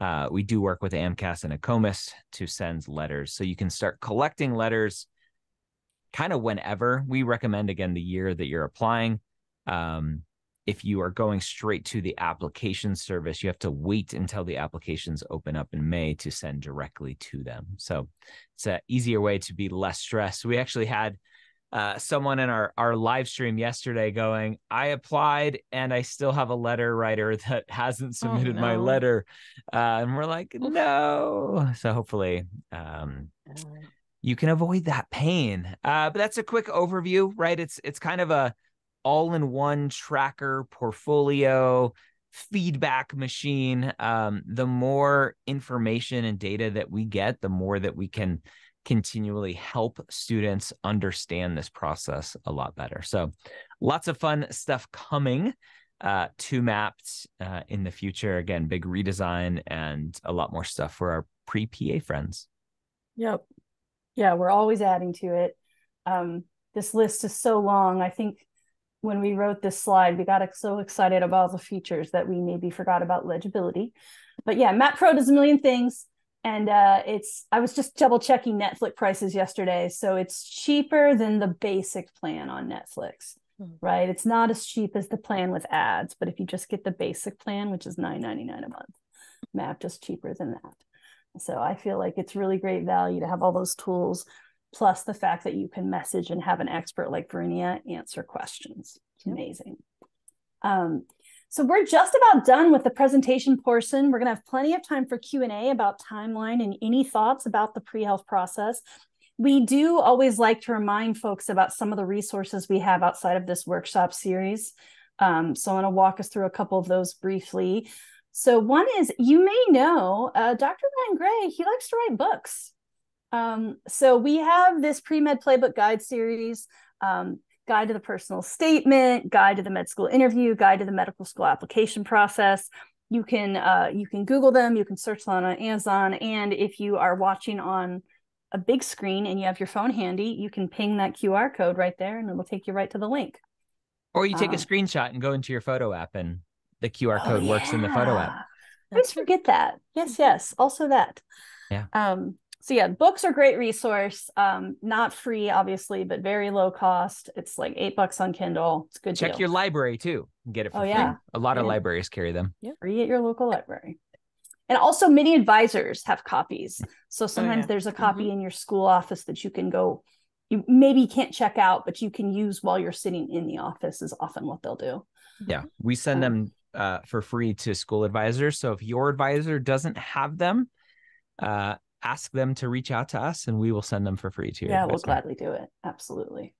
Uh, we do work with AMCAS and AACOMAS to send letters, so you can start collecting letters kind of whenever. We recommend again the year that you're applying. Um, if you are going straight to the application service, you have to wait until the applications open up in May to send directly to them. So it's an easier way to be less stressed. We actually had uh, someone in our our live stream yesterday going, I applied and I still have a letter writer that hasn't oh, submitted oh, no. my letter, uh, and we're like, no. So hopefully, um, you can avoid that pain. Uh, but that's a quick overview, right? It's it's kind of a all-in-one tracker portfolio feedback machine. Um, the more information and data that we get, the more that we can continually help students understand this process a lot better. So, lots of fun stuff coming uh, to Mappd uh, in the future. Again, big redesign and a lot more stuff for our pre PA friends. Yep. Yeah, we're always adding to it. Um, this list is so long. I think when we wrote this slide, we got so excited about all the features that we maybe forgot about legibility. But yeah, Mappd Pro does a million things. And uh, it's, I was just double checking Netflix prices yesterday. So it's cheaper than the basic plan on Netflix, mm. right? It's not as cheap as the plan with ads, but if you just get the basic plan, which is $9.99 a month, Mappd is cheaper than that. So I feel like it's really great value to have all those tools, plus the fact that you can message and have an expert like Verinia answer questions. It's amazing. Um, so we're just about done with the presentation portion. We're going to have plenty of time for Q&A about timeline and any thoughts about the pre-health process. We do always like to remind folks about some of the resources we have outside of this workshop series. Um, so I'm going to walk us through a couple of those briefly. So one is you may know uh, Dr. Ryan Gray, he likes to write books. Um, so we have this pre-med playbook guide series, um, guide to the personal statement, guide to the med school interview, guide to the medical school application process. You can uh, you can Google them, you can search them on Amazon, and if you are watching on a big screen and you have your phone handy, you can ping that QR code right there, and it'll take you right to the link. Or you take a uh, screenshot and go into your photo app and the QR code oh, yeah. works in the photo app. I always forget that. Yes, yes. Also that. Yeah. Um, so yeah, books are great resource. Um, not free, obviously, but very low cost. It's like eight bucks on Kindle. It's good. Check deal. your library too. Get it for oh, free. Yeah. A lot yeah. of libraries carry them. Yeah, free at your local library. And also, many advisors have copies. So oh, sometimes oh, yeah. there's a copy mm-hmm. in your school office that you can go. You maybe can't check out, but you can use while you're sitting in the office. Is often what they'll do. Yeah, we send um, them uh, for free to school advisors. So if your advisor doesn't have them, uh, ask them to reach out to us and we will send them for free to you. Yeah, advisor. we'll gladly do it. Absolutely.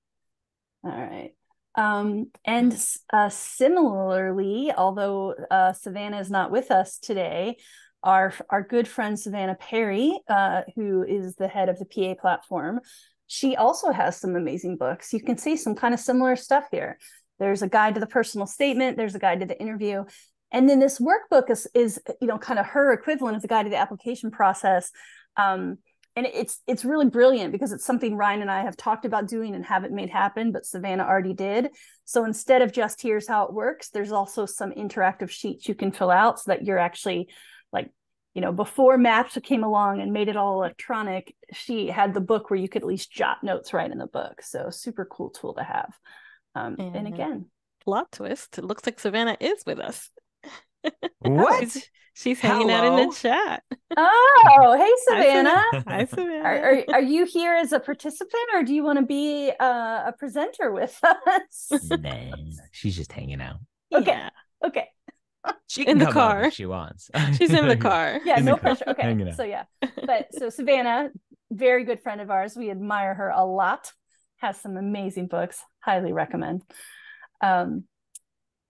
All right. Um, and uh, similarly, although uh, Savannah is not with us today, our our good friend Savannah Perry, uh, who is the head of the PA platform, she also has some amazing books. You can see some kind of similar stuff here. There's a guide to the personal statement. There's a guide to the interview. And then this workbook is, is you know, kind of her equivalent of the guide to the application process. Um, and it's it's really brilliant because it's something Ryan and I have talked about doing and haven't made happen, but Savannah already did. So instead of just here's how it works, there's also some interactive sheets you can fill out so that you're actually like, you know, before Maps came along and made it all electronic, she had the book where you could at least jot notes right in the book. So super cool tool to have. Um, and, and again, plot twist. It looks like Savannah is with us. What? she's, she's hanging Hello? out in the chat. Oh, hey Savannah. Hi, Savannah. Are, are, are, you here as a participant or do you want to be uh, a presenter with us? nah, she's just hanging out. Okay. Yeah. Okay. She in the car. if she wants. she's in the car. Yeah, in no pressure. Car. Okay. So yeah. But so Savannah, very good friend of ours. We admire her a lot. Has some amazing books highly recommend. Um,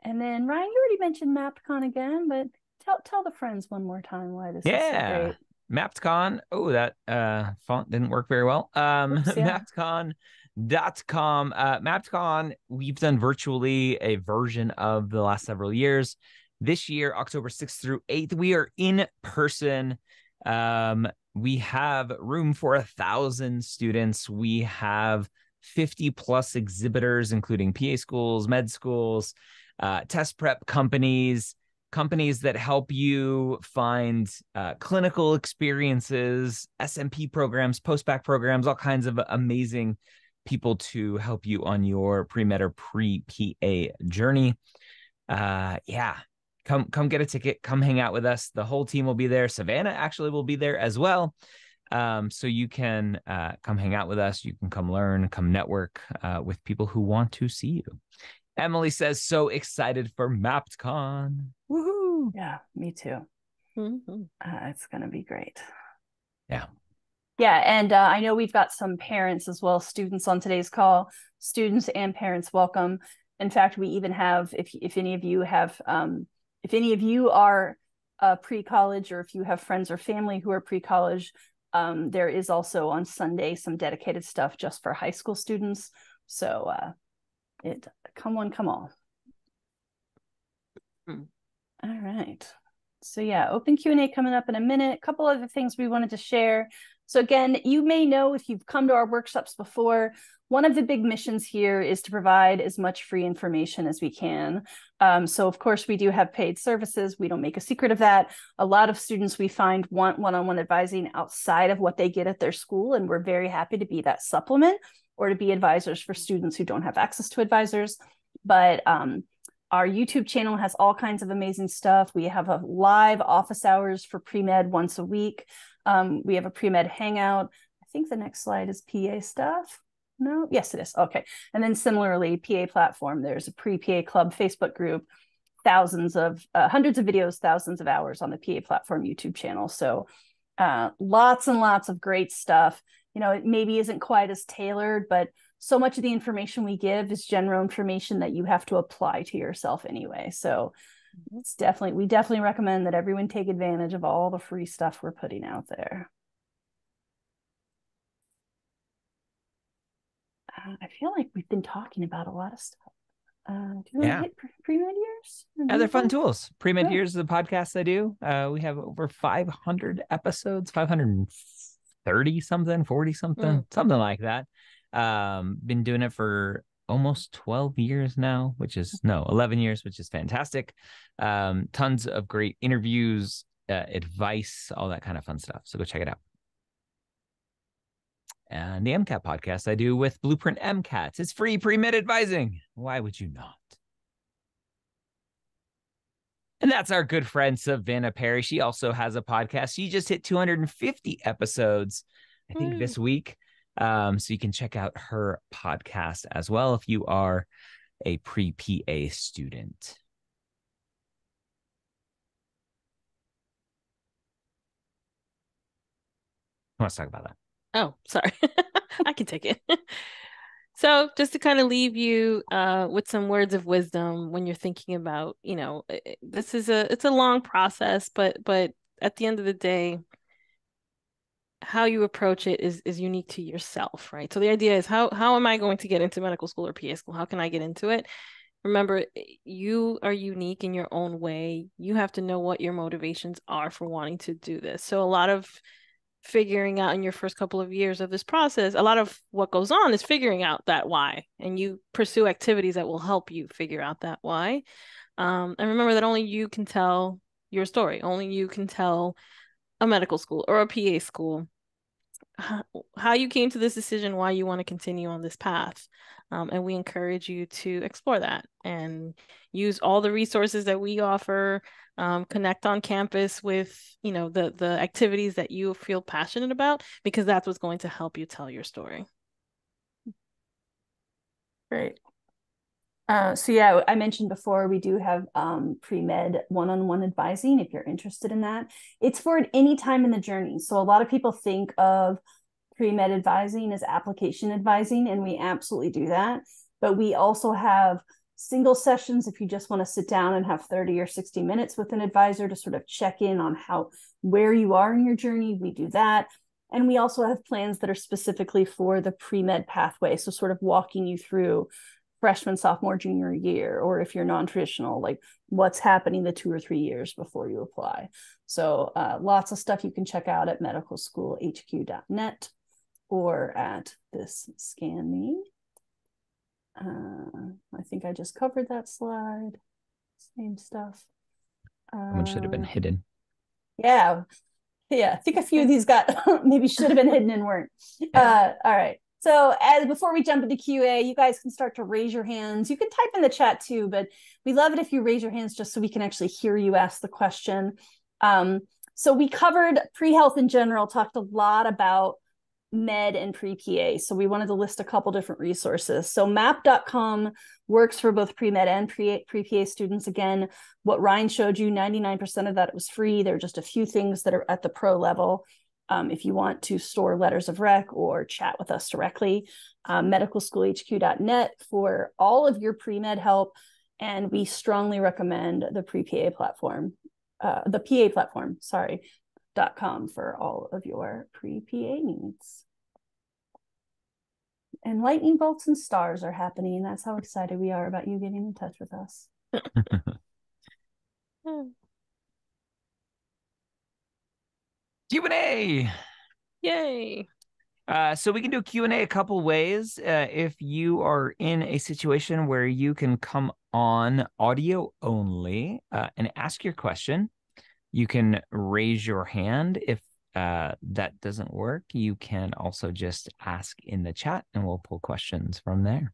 and then Ryan, you already mentioned MappdCon again, but tell tell the friends one more time why this yeah. is so great. Oh, that uh, font didn't work very well. Um, Oops, yeah. MappdCon.com. Uh, we've done virtually a version of the last several years. This year, October 6th through 8th, we are in person. Um, we have room for a thousand students. We have 50 plus exhibitors, including PA schools, med schools, uh, test prep companies, companies that help you find uh, clinical experiences, SMP programs, post-bac programs, all kinds of amazing people to help you on your pre-med or pre-PA journey. Uh, yeah, come come get a ticket, come hang out with us. The whole team will be there. Savannah actually will be there as well. Um, so you can uh, come hang out with us. You can come learn, come network uh, with people who want to see you. Emily says, so excited for MappdCon. Woohoo. Yeah, me too. Mm-hmm. Uh, it's going to be great. Yeah. Yeah. And uh, I know we've got some parents as well, students on today's call. Students and parents, welcome. In fact, we even have, if, if any of you have, um, if any of you are uh, pre college or if you have friends or family who are pre college, um, there is also on Sunday some dedicated stuff just for high school students. So, uh, it come one, come all. Hmm. All right. So yeah, open Q&A coming up in a minute. A couple other things we wanted to share. So again, you may know if you've come to our workshops before, one of the big missions here is to provide as much free information as we can. Um, so of course, we do have paid services. We don't make a secret of that. A lot of students we find want one-on-one advising outside of what they get at their school, and we're very happy to be that supplement or to be advisors for students who don't have access to advisors. But um, our YouTube channel has all kinds of amazing stuff. We have a live office hours for pre-med once a week. Um, we have a pre-med hangout. I think the next slide is PA stuff. No, yes, it is. Okay. And then similarly, PA platform, there's a pre-PA club Facebook group, thousands of, uh, hundreds of videos, thousands of hours on the PA platform YouTube channel. So uh, lots and lots of great stuff. You know, it maybe isn't quite as tailored, but so much of the information we give is general information that you have to apply to yourself anyway. So it's definitely, we definitely recommend that everyone take advantage of all the free stuff we're putting out there. Uh, I feel like we've been talking about a lot of stuff. Uh, do you Yeah. pre med years? Yeah, they're fun tools. Pre-med Yeah. years, the podcast I do. Uh, we have over 500 episodes, 530 something, 40 something, Mm. something like that. Um, been doing it for almost 12 years now, which is no, 11 years, which is fantastic. Um, tons of great interviews, uh, advice, all that kind of fun stuff. So go check it out. And the MCAT podcast I do with Blueprint MCATs. It's free pre-med advising. Why would you not? And that's our good friend Savannah Perry. She also has a podcast. She just hit 250 episodes, I think, Woo. this week. Um, so you can check out her podcast as well if you are a pre PA student. Let's talk about that. Oh, sorry. I can take it. so, just to kind of leave you uh, with some words of wisdom when you're thinking about, you know, i- i- this is a it's a long process, but but at the end of the day, how you approach it is is unique to yourself, right? So the idea is how how am I going to get into medical school or PA school? How can I get into it? Remember, you are unique in your own way. You have to know what your motivations are for wanting to do this. So a lot of figuring out in your first couple of years of this process, a lot of what goes on is figuring out that why, and you pursue activities that will help you figure out that why. Um, and remember that only you can tell your story. Only you can tell a medical school or a PA school how, you came to this decision, why you want to continue on this path. Um, and we encourage you to explore that and use all the resources that we offer um, connect on campus with you know the the activities that you feel passionate about because that's what's going to help you tell your story Great. Uh, so yeah, I mentioned before we do have um, pre-med one-on-one advising if you're interested in that. It's for any time in the journey. So a lot of people think of pre-med advising as application advising, and we absolutely do that. But we also have single sessions if you just want to sit down and have 30 or 60 minutes with an advisor to sort of check in on how where you are in your journey. We do that. And we also have plans that are specifically for the pre med pathway. So, sort of walking you through freshman, sophomore, junior year, or if you're non traditional, like what's happening the two or three years before you apply. So, uh, lots of stuff you can check out at medicalschoolhq.net or at this scan me. Uh, I think I just covered that slide. Same stuff. One should have been Uh, hidden. yeah. Yeah. I think a few of these got maybe should have been hidden and weren't. Uh, all right. So as before we jump into QA, you guys can start to raise your hands. You can type in the chat too, but we love it if you raise your hands just so we can actually hear you ask the question. Um, so we covered pre-health in general, talked a lot about med and pre-PA. So we wanted to list a couple different resources. So mappd.com works for both pre-med and pre- pre-PA students. Again, what Ryan showed you, 99% of that was free. There are just a few things that are at the pro level. Um, if you want to store letters of rec or chat with us directly, um, medicalschoolhq.net for all of your pre-med help. And we strongly recommend the pre-PA platform, uh, the PA platform, sorry, dot com for all of your pre-PA needs. And lightning bolts and stars are happening. That's how excited we are about you getting in touch with us. Hmm. Q&A. Yay. Uh, so we can do Q&A a couple ways. Uh, if you are in a situation where you can come on audio only uh, and ask your question, you can raise your hand. If uh, that doesn't work, you can also just ask in the chat and we'll pull questions from there.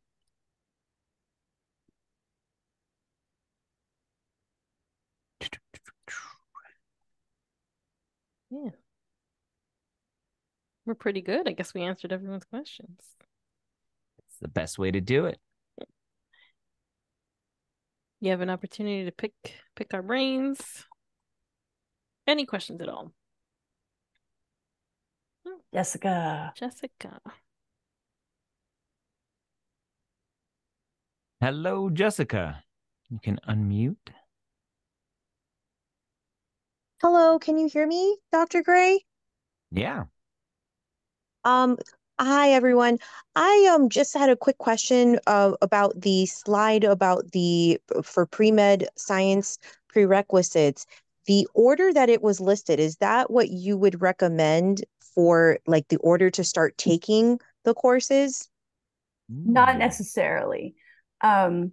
Yeah. We're pretty good. I guess we answered everyone's questions. It's the best way to do it. You have an opportunity to pick pick our brains. Any questions at all? Hmm. Jessica. Jessica. Hello, Jessica. You can unmute. Hello, can you hear me, Dr. Gray? Yeah. Um, hi everyone. I um just had a quick question uh, about the slide about the for pre-med science prerequisites. The order that it was listed, is that what you would recommend for like the order to start taking the courses? Not necessarily. Um,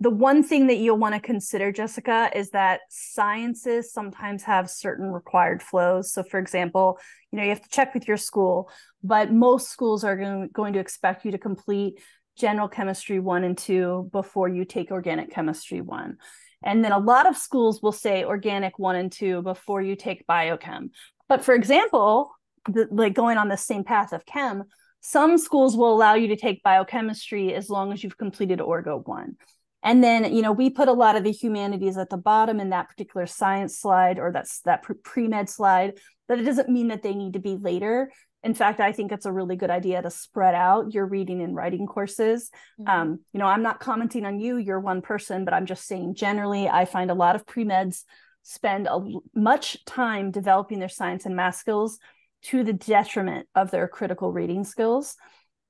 the one thing that you'll want to consider, Jessica, is that sciences sometimes have certain required flows. So, for example, you know, you have to check with your school, but most schools are going, going to expect you to complete general chemistry one and two before you take organic chemistry one. And then a lot of schools will say organic one and two before you take biochem. But for example, the, like going on the same path of chem, some schools will allow you to take biochemistry as long as you've completed Orgo one. And then, you know, we put a lot of the humanities at the bottom in that particular science slide or that's that pre med slide, but it doesn't mean that they need to be later. In fact, I think it's a really good idea to spread out your reading and writing courses. Mhm. Um, you know, I'm not commenting on you, you're one person, but I'm just saying generally, I find a lot of pre meds spend a, much time developing their science and math skills to the detriment of their critical reading skills.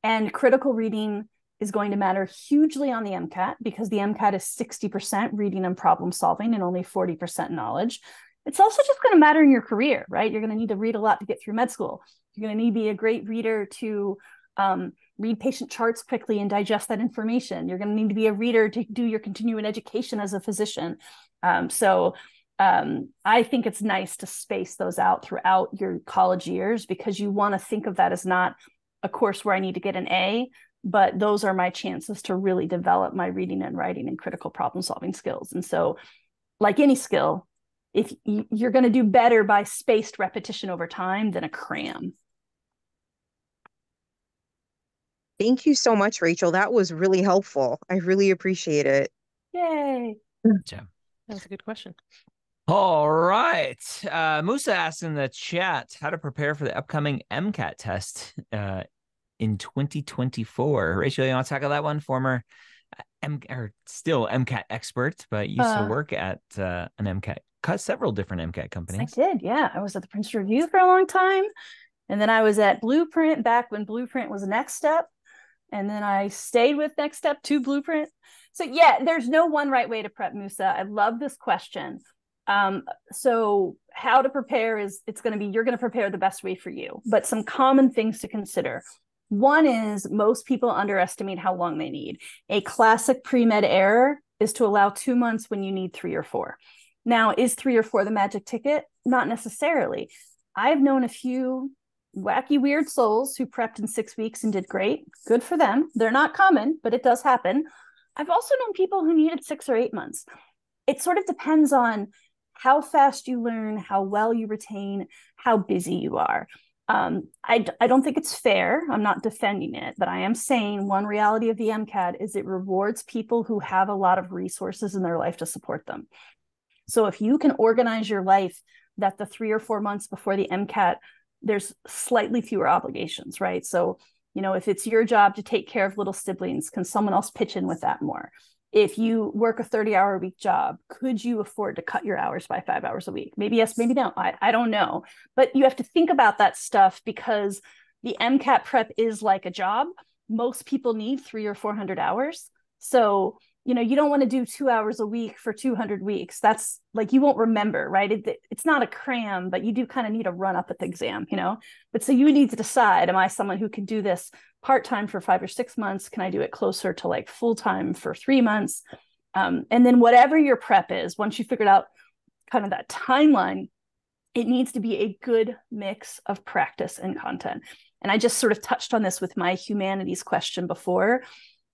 And critical reading is going to matter hugely on the MCAT because the MCAT is 60% reading and problem solving and only 40% knowledge. It's also just going to matter in your career, right? You're going to need to read a lot to get through med school. You're going to need to be a great reader to um, read patient charts quickly and digest that information. You're going to need to be a reader to do your continuing education as a physician. Um, so um, I think it's nice to space those out throughout your college years because you want to think of that as not a course where I need to get an A, but those are my chances to really develop my reading and writing and critical problem solving skills. And so, like any skill, if you- you're going to do better by spaced repetition over time than a cram. Thank you so much, Rachel. That was really helpful. I really appreciate it. Yay. That was a good question. All right. Uh, Musa asked in the chat how to prepare for the upcoming MCAT test uh, in 2024. Rachel, you want to tackle that one? Former uh, M or still MCAT expert, but used to Uh, work at uh, an MCAT, cut several different MCAT companies. I did. Yeah. I was at the Princeton Review for a long time. And then I was at Blueprint back when Blueprint was Next Step. And then I stayed with Next Step to Blueprint. So, yeah, there's no one right way to prep Musa. I love this question. Um, so, how to prepare is it's going to be you're going to prepare the best way for you, but some common things to consider. One is most people underestimate how long they need. A classic pre med error is to allow two months when you need three or four. Now, is three or four the magic ticket? Not necessarily. I've known a few wacky, weird souls who prepped in six weeks and did great. Good for them. They're not common, but it does happen. I've also known people who needed six or eight months. It sort of depends on how fast you learn, how well you retain, how busy you are. Um, I, I don't think it's fair. I'm not defending it, but I am saying one reality of the MCAT is it rewards people who have a lot of resources in their life to support them. So if you can organize your life that the three or four months before the MCAT, there's slightly fewer obligations, right? So, you know, if it's your job to take care of little siblings, can someone else pitch in with that more? If you work a 30 hour a week job could you afford to cut your hours by five hours a week? Maybe yes maybe no I, I don't know. But you have to think about that stuff because the mcat prep is like a job. Most people need three or 400 hours. So you know you don't want to do two hours a week for 200 weeks. That's like you won't remember right? It, it's not a cram but you do kind of need a run up at the exam you know? But so you need to decide am i someone who can do this part time for five or six months? Can I do it closer to like full time for three months? Um, and then whatever your prep is, once you figured out kind of that timeline, it needs to be a good mix of practice and content. And I just sort of touched on this with my humanities question before.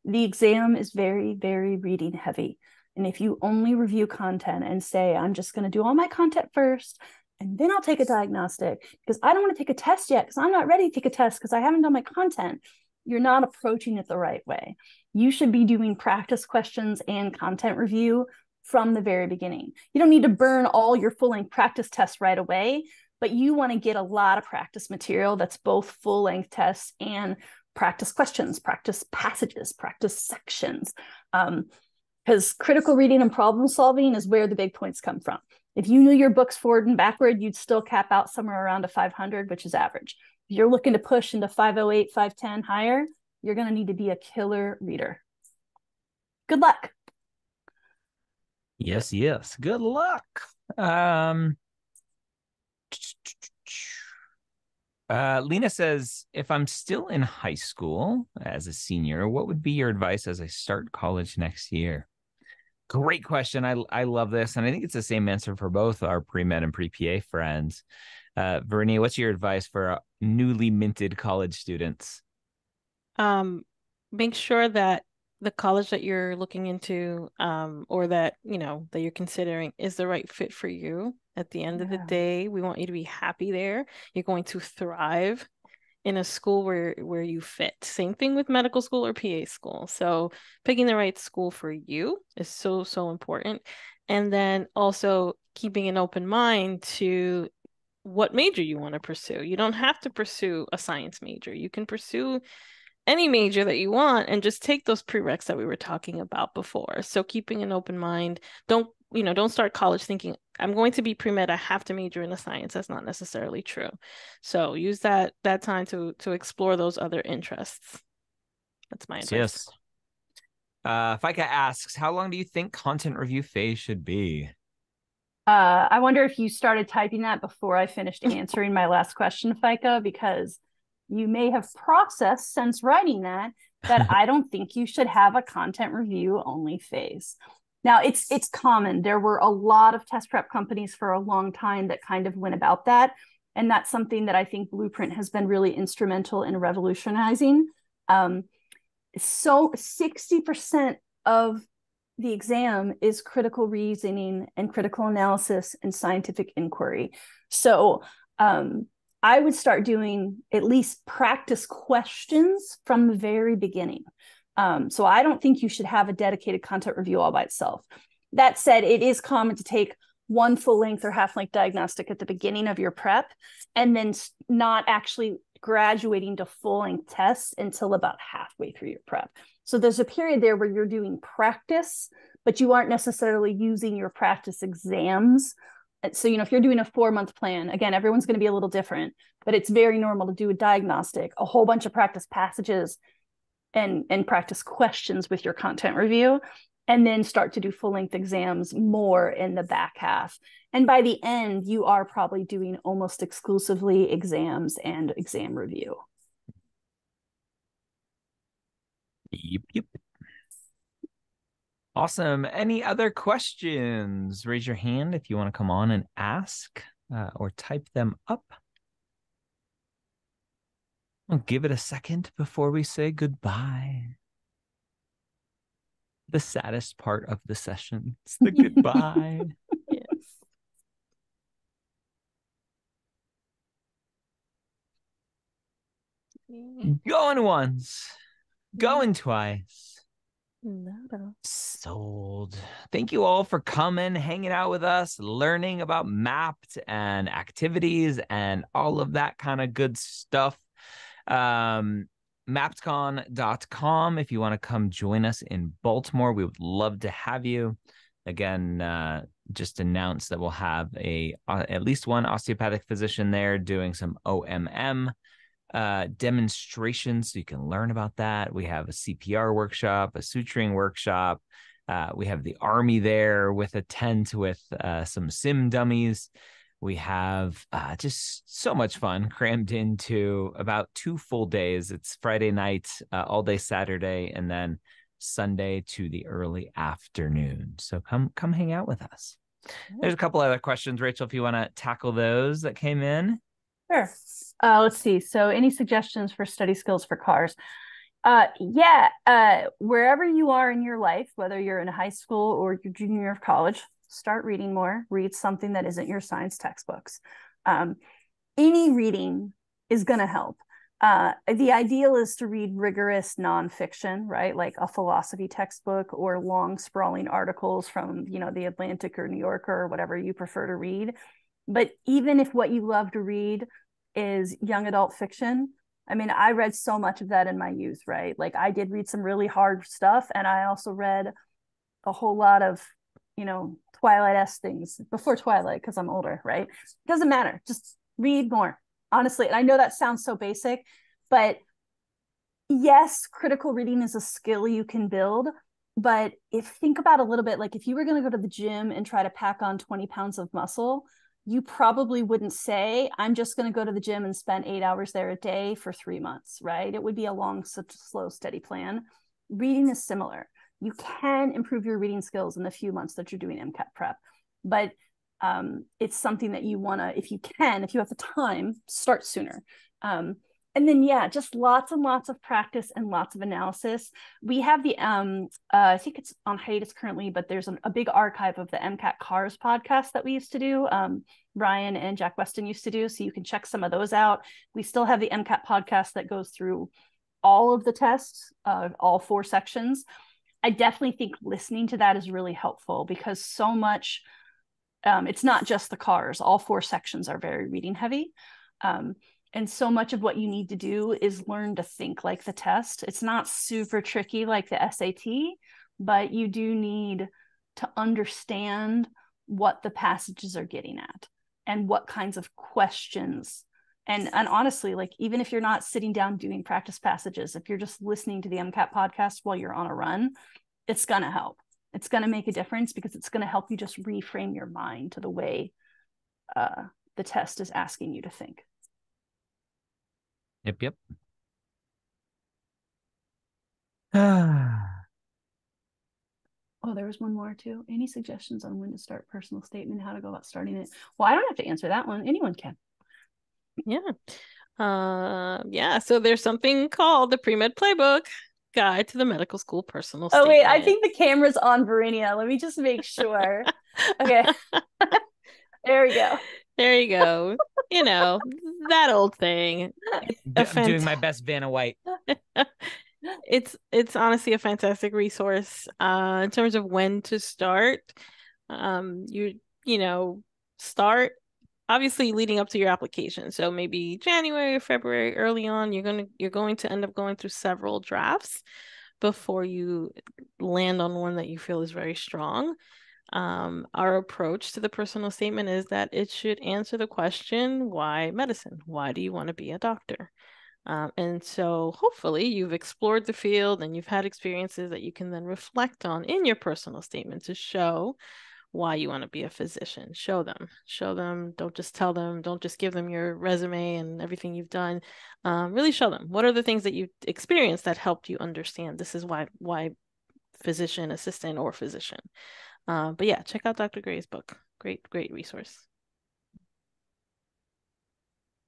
The exam is very, very reading heavy. And if you only review content and say, I'm just going to do all my content first, and then I'll take a diagnostic because I don't want to take a test yet because I'm not ready to take a test because I haven't done my content. You're not approaching it the right way. You should be doing practice questions and content review from the very beginning. You don't need to burn all your full length practice tests right away, but you want to get a lot of practice material that's both full length tests and practice questions, practice passages, practice sections. Because um, critical reading and problem solving is where the big points come from. If you knew your books forward and backward, you'd still cap out somewhere around a 500, which is average. If you're looking to push into 508, 510 higher, you're going to need to be a killer reader. Good luck. Yes, yes. Good luck. Um, uh, Lena says, if I'm still in high school as a senior, what would be your advice as I start college next year? Great question. I I love this, and I think it's the same answer for both our pre med and pre PA friends. Uh, Vernie, what's your advice for uh, newly minted college students? Um, make sure that the college that you're looking into, um, or that you know that you're considering is the right fit for you. At the end yeah. of the day, we want you to be happy there. You're going to thrive in a school where where you fit. Same thing with medical school or PA school. So picking the right school for you is so so important. And then also keeping an open mind to what major you want to pursue. You don't have to pursue a science major. You can pursue any major that you want and just take those prereqs that we were talking about before. So keeping an open mind. Don't you know, don't start college thinking I'm going to be pre-med, I have to major in a science. That's not necessarily true. So use that that time to to explore those other interests. That's my advice. Yes. Uh FICA asks, how long do you think content review phase should be? Uh, I wonder if you started typing that before I finished answering my last question, Fika, because you may have processed since writing that that I don't think you should have a content review only phase. Now it's it's common. There were a lot of test prep companies for a long time that kind of went about that. And that's something that I think Blueprint has been really instrumental in revolutionizing. Um, so 60% of the exam is critical reasoning and critical analysis and scientific inquiry. So um, I would start doing at least practice questions from the very beginning. Um, so I don't think you should have a dedicated content review all by itself. That said, it is common to take one full length or half length diagnostic at the beginning of your prep and then not actually graduating to full length tests until about halfway through your prep. So there's a period there where you're doing practice, but you aren't necessarily using your practice exams so you know if you're doing a four month plan again everyone's going to be a little different but it's very normal to do a diagnostic a whole bunch of practice passages and and practice questions with your content review and then start to do full length exams more in the back half and by the end you are probably doing almost exclusively exams and exam review Yep, yep. Awesome. Any other questions? Raise your hand if you want to come on and ask uh, or type them up. I'll give it a second before we say goodbye. The saddest part of the session. It's the goodbye. Yes. Going once, going twice. Sold. Thank you all for coming, hanging out with us, learning about Mappd and activities and all of that kind of good stuff. Um, mappdcon.com if you want to come join us in Baltimore. We would love to have you. Again, uh, just announced that we'll have a uh, at least one osteopathic physician there doing some OMM uh, demonstrations so you can learn about that. We have a CPR workshop, a suturing workshop. Uh, we have the army there with a tent with uh, some sim dummies. We have uh, just so much fun crammed into about two full days. It's Friday night, uh, all day Saturday, and then Sunday to the early afternoon. So come come hang out with us. There's a couple other questions, Rachel, if you want to tackle those that came in. Sure. Uh, let's see. So, any suggestions for study skills for cars? Uh, yeah. Uh, wherever you are in your life, whether you're in high school or your junior year of college, start reading more. Read something that isn't your science textbooks. Um, any reading is going to help. Uh, the ideal is to read rigorous nonfiction, right? Like a philosophy textbook or long sprawling articles from, you know, the Atlantic or New Yorker or whatever you prefer to read. But even if what you love to read is young adult fiction, I mean, I read so much of that in my youth, right? Like I did read some really hard stuff, and I also read a whole lot of, you know, Twilight s things before Twilight because I'm older, right? Doesn't matter. Just read more honestly and i know that sounds so basic but yes critical reading is a skill you can build but if think about a little bit like if you were going to go to the gym and try to pack on 20 pounds of muscle you probably wouldn't say i'm just going to go to the gym and spend eight hours there a day for three months right? It would be a long slow steady plan. Reading is similar. You can improve your reading skills in the few months that you're doing mcat prep but um, it's something that you want to if you can if you have the time start sooner. Um, and then yeah just lots and lots of practice and lots of analysis. We have the um uh, i think it's on hiatus currently but there's an, a big archive of the mcat cars podcast that we used to do um brian and jack Westin used to do so you can check some of those out. We still have the mcat podcast that goes through all of the tests uh, all four sections. I definitely think listening to that is really helpful because so much um, it's not just the cars. All four sections are very reading heavy. Um, and so much of what you need to do is learn to think like the test. It's not super tricky like the sat but you do need to understand what the passages are getting at and what kinds of questions. And and honestly like even if you're not sitting down doing practice passages if you're just listening to the mcat podcast while you're on a run it's going to help. It's going to make a difference because it's going to help you just reframe your mind to the way uh, the test is asking you to think. Yep, yep. oh, there was one more too. Any suggestions on when to start personal statement, how to go about starting it? Well, I don't have to answer that one. Anyone can. Yeah. Uh yeah, so there's something called the pre-med playbook guide to the medical school personal Oh statement. wait, I think the camera's on Verinia. Let me just make sure. okay. there we go. There you go. you know, that old thing. I'm fant- doing my best Vanna White. it's it's honestly a fantastic resource uh in terms of when to start. Um you you know, start obviously leading up to your application. So maybe January, or February, early on, you're gonna you're going to end up going through several drafts before you land on one that you feel is very strong. Um, our approach to the personal statement is that it should answer the question why medicine? Why do you want to be a doctor? Um, and so hopefully you've explored the field and you've had experiences that you can then reflect on in your personal statement to show why you want to be a physician. Show them, show them. Don't just tell them. Don't just give them your resume and everything you've done. Um, really show them what are the things that you experienced that helped you understand this is why why physician assistant or physician. Uh, but yeah, check out Dr. Gray's book. Great, great resource.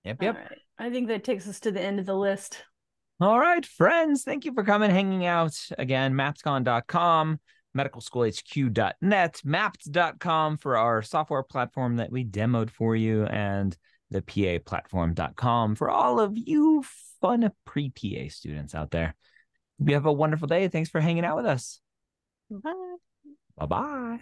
Yep, yep. All right. I think that takes us to the end of the list. All right, friends. Thank you for coming, hanging out. Again, mappdcon.com, medicalschoolhq.net, mappd.com for our software platform that we demoed for you, and the paplatform.com for all of you fun pre PA students out there. You have a wonderful day. Thanks for hanging out with us. Bye. Bye bye.